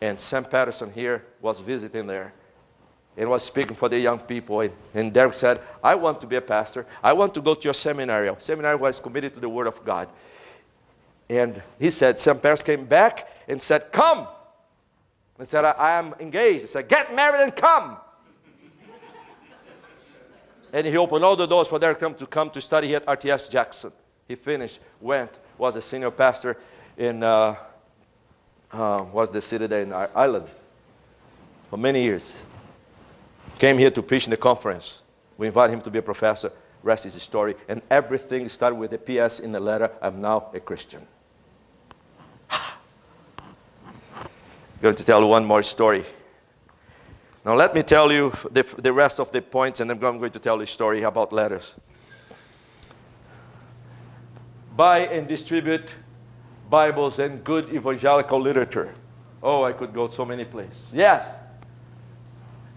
And Sam Patterson here was visiting there and was speaking for the young people. And, and Derek said, I want to be a pastor. I want to go to your seminary. Seminary was committed to the Word of God. And he said, Sam Patterson came back and said, Come. I said, I, I am engaged. He said, Get married and come. and he opened all the doors for Derek to come to study here at RTS Jackson. He finished, went, was a senior pastor in, uh, uh, was the city there in Ireland for many years. Came here to preach in the conference. We invited him to be a professor. Rest is his story. And everything started with a PS in the letter, I'm now a Christian. Going to tell one more story. Now, let me tell you the, the rest of the points, and then I'm going to tell a story about letters buy and distribute Bibles and good evangelical literature. Oh, I could go so many places. Yes.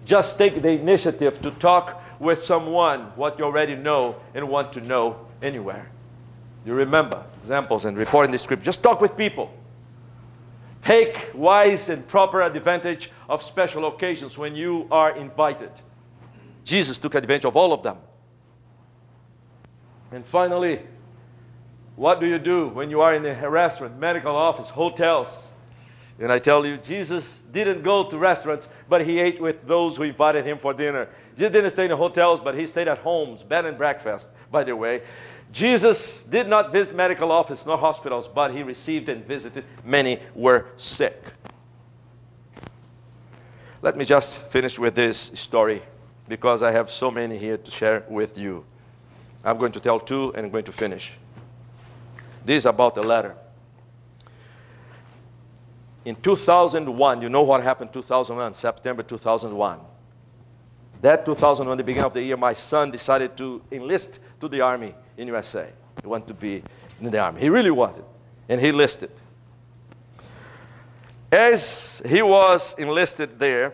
Just take the initiative to talk with someone what you already know and want to know anywhere. You remember examples and report in the script. Just talk with people. Take wise and proper advantage of special occasions when you are invited. Jesus took advantage of all of them. And finally, what do you do when you are in a restaurant, medical office, hotels? And I tell you, Jesus didn't go to restaurants, but he ate with those who invited him for dinner. He didn't stay in the hotels, but he stayed at homes, bed and breakfast, by the way. Jesus did not visit medical office nor hospitals, but he received and visited many were sick. Let me just finish with this story because I have so many here to share with you. I'm going to tell two and I'm going to finish. This is about the letter. In 2001, you know what happened 2001, September 2001. That 2001, the beginning of the year, my son decided to enlist to the army in USA. He wanted to be in the army. He really wanted, and he enlisted. As he was enlisted there,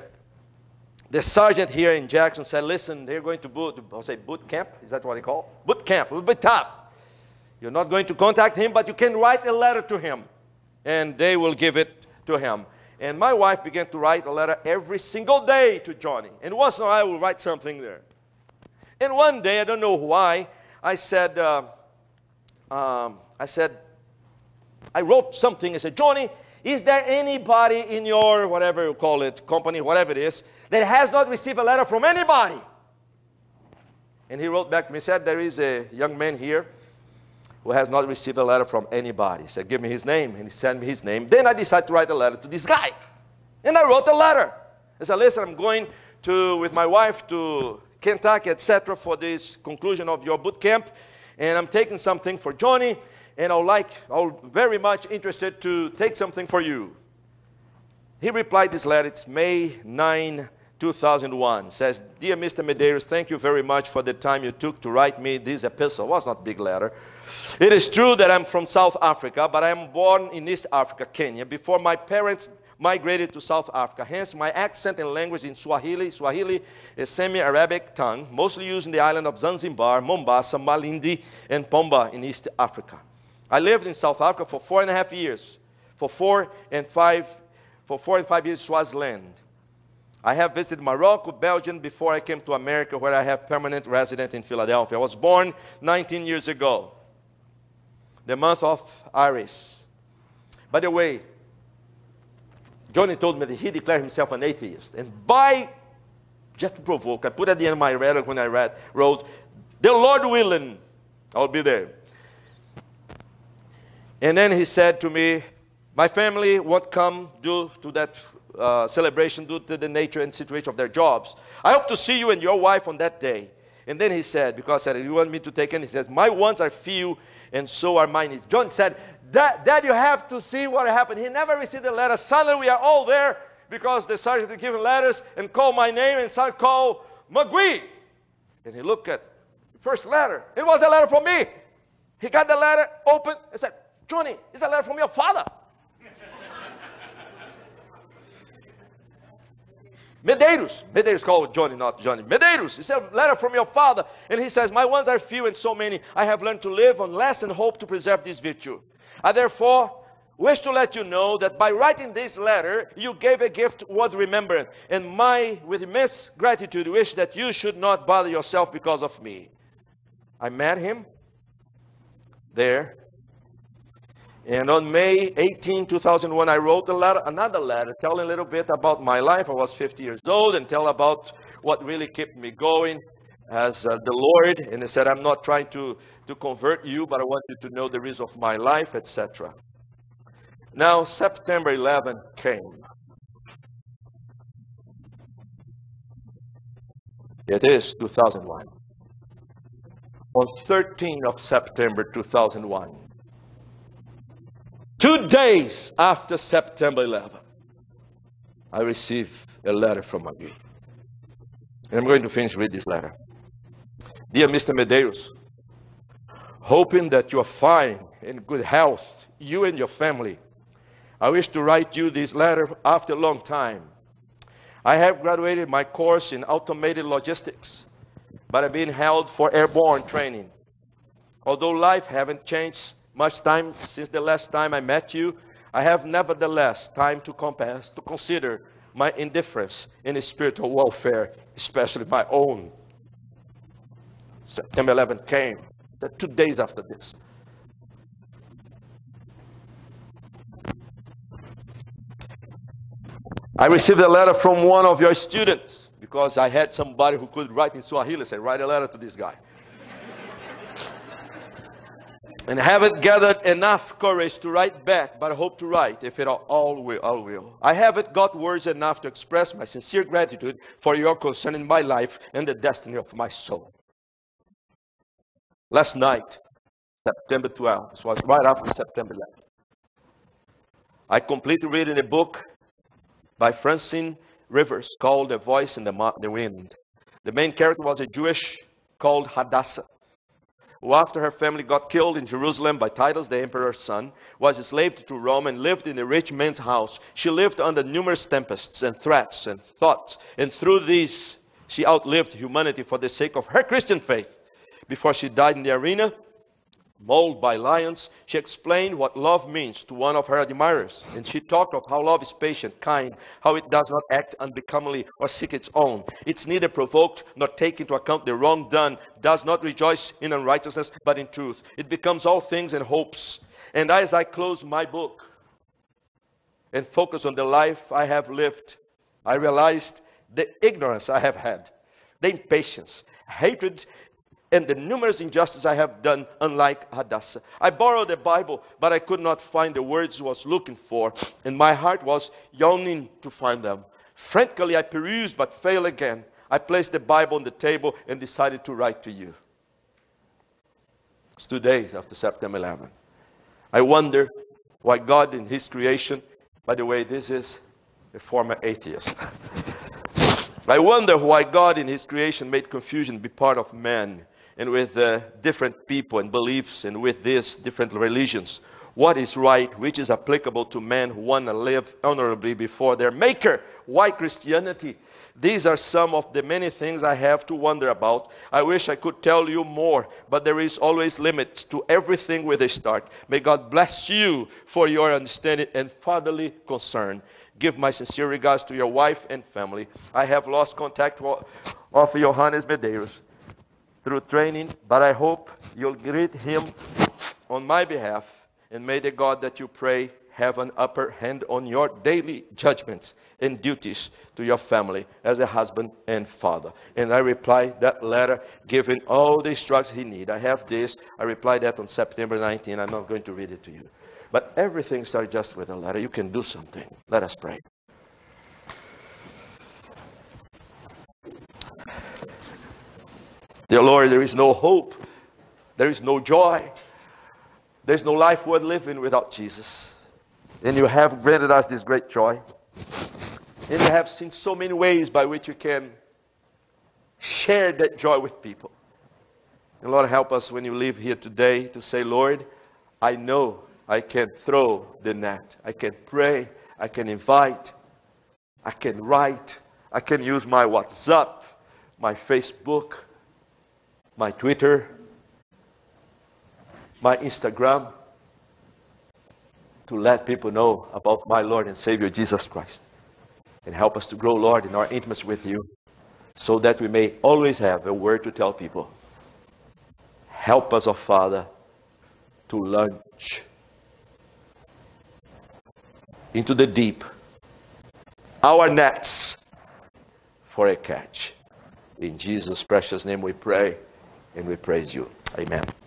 the sergeant here in Jackson said, listen, they're going to boot, I'll say boot camp, is that what they call? Boot camp, it will be tough. You're not going to contact him, but you can write a letter to him, and they will give it to him. And my wife began to write a letter every single day to Johnny. And once in a while, I will write something there. And one day, I don't know why, I said, uh, um, I said, I wrote something. I said, Johnny, is there anybody in your, whatever you call it, company, whatever it is, that has not received a letter from anybody? And he wrote back to me, said, There is a young man here who has not received a letter from anybody. He said, Give me his name. And he sent me his name. Then I decided to write a letter to this guy. And I wrote a letter. I said, Listen, I'm going to, with my wife to Kentucky, etc., for this conclusion of your boot camp. And I'm taking something for Johnny. And I'll like, I'm very much interested to take something for you. He replied this letter. It's May 9, 2001. Says, Dear Mr. Medeiros, thank you very much for the time you took to write me this epistle. It was not big letter. It is true that I'm from South Africa, but I am born in East Africa, Kenya, before my parents migrated to South Africa. Hence, my accent and language in Swahili. Swahili is semi-Arabic tongue, mostly used in the island of Zanzibar, Mombasa, Malindi, and Pemba in East Africa. I lived in South Africa for four and a half years. For four and five, for four and five years, Swaziland. I have visited Morocco, Belgium before I came to America, where I have permanent residence in Philadelphia. I was born 19 years ago the month of Iris. By the way, Johnny told me that he declared himself an atheist. And by, just to provoke, I put at the end of my letter when I read, wrote, the Lord willing, I'll be there. And then he said to me, My family won't come due to that uh, celebration due to the nature and situation of their jobs. I hope to see you and your wife on that day. And then he said, because I said, You want me to take it? He says, My wants are few, and so are mine. John said, that, Dad, you have to see what happened. He never received a letter. Suddenly we are all there because the sergeant had given letters and called my name and son called McGee. And he looked at the first letter. It was a letter from me. He got the letter, opened, and said, Johnny, it's a letter from your father. Medeiros. Medeiros called Johnny, not Johnny. Medeiros. It's a letter from your father. And he says, My ones are few and so many. I have learned to live on less and hope to preserve this virtue. I therefore wish to let you know that by writing this letter, you gave a gift worth remembering. And my, with immense gratitude, wish that you should not bother yourself because of me. I met him there and on May 18, 2001, I wrote a letter, another letter telling a little bit about my life. I was 50 years old and tell about what really kept me going as uh, the Lord. And I said, I'm not trying to, to convert you, but I want you to know the reason of my life, etc. Now, September 11 came. It is 2001. On 13th of September 2001, Two days after September 11, I received a letter from Magui. And I'm going to finish with this letter. Dear Mr. Medeiros, hoping that you are fine in good health, you and your family, I wish to write you this letter after a long time. I have graduated my course in automated logistics, but I've been held for airborne training. Although life haven't changed much time since the last time I met you, I have nevertheless time to compass, to consider my indifference in spiritual welfare, especially my own. September 11 came, two days after this. I received a letter from one of your students because I had somebody who could write in Swahili. Said, write a letter to this guy and haven't gathered enough courage to write back, but I hope to write if it all will. All will. I haven't got words enough to express my sincere gratitude for your concern in my life and the destiny of my soul. Last night, September 12, this was right after September 11. I completed reading a book by Francine Rivers called A Voice in the, the Wind. The main character was a Jewish called Hadassah who after her family got killed in Jerusalem by Titus, the emperor's son, was enslaved to Rome and lived in a rich man's house. She lived under numerous tempests and threats and thoughts, and through these she outlived humanity for the sake of her Christian faith. Before she died in the arena, mauled by lions, she explained what love means to one of her admirers. And she talked of how love is patient, kind, how it does not act unbecomingly or seek its own. It's neither provoked nor take into account the wrong done, does not rejoice in unrighteousness, but in truth. It becomes all things and hopes. And as I close my book and focus on the life I have lived, I realized the ignorance I have had, the impatience, hatred, and the numerous injustices I have done, unlike Hadassah. I borrowed a Bible, but I could not find the words I was looking for, and my heart was yawning to find them. Frantically, I perused, but failed again. I placed the Bible on the table and decided to write to you. It's two days after September 11. I wonder why God, in His creation, by the way, this is a former atheist. I wonder why God, in His creation, made confusion be part of man and with uh, different people and beliefs and with these different religions. What is right, which is applicable to men who want to live honorably before their Maker? Why Christianity? These are some of the many things I have to wonder about. I wish I could tell you more, but there is always limits to everything with a start. May God bless you for your understanding and fatherly concern. Give my sincere regards to your wife and family. I have lost contact of Johannes Medeiros through training, but I hope you'll greet him on my behalf. And may the God that you pray have an upper hand on your daily judgments and duties to your family as a husband and father. And I reply that letter, giving all the instructions he need. I have this. I reply that on September 19. I'm not going to read it to you. But everything starts just with a letter. You can do something. Let us pray. Dear Lord, there is no hope. There is no joy. There's no life worth living without Jesus. And you have granted us this great joy. And you have seen so many ways by which you can share that joy with people. And Lord, help us when you leave here today to say, Lord, I know I can throw the net. I can pray. I can invite. I can write. I can use my WhatsApp, my Facebook, my Twitter, my Instagram to let people know about my Lord and Savior Jesus Christ. And help us to grow, Lord, in our intimacy with you so that we may always have a word to tell people. Help us, O oh Father, to launch into the deep our nets for a catch. In Jesus' precious name we pray and we praise you. Amen.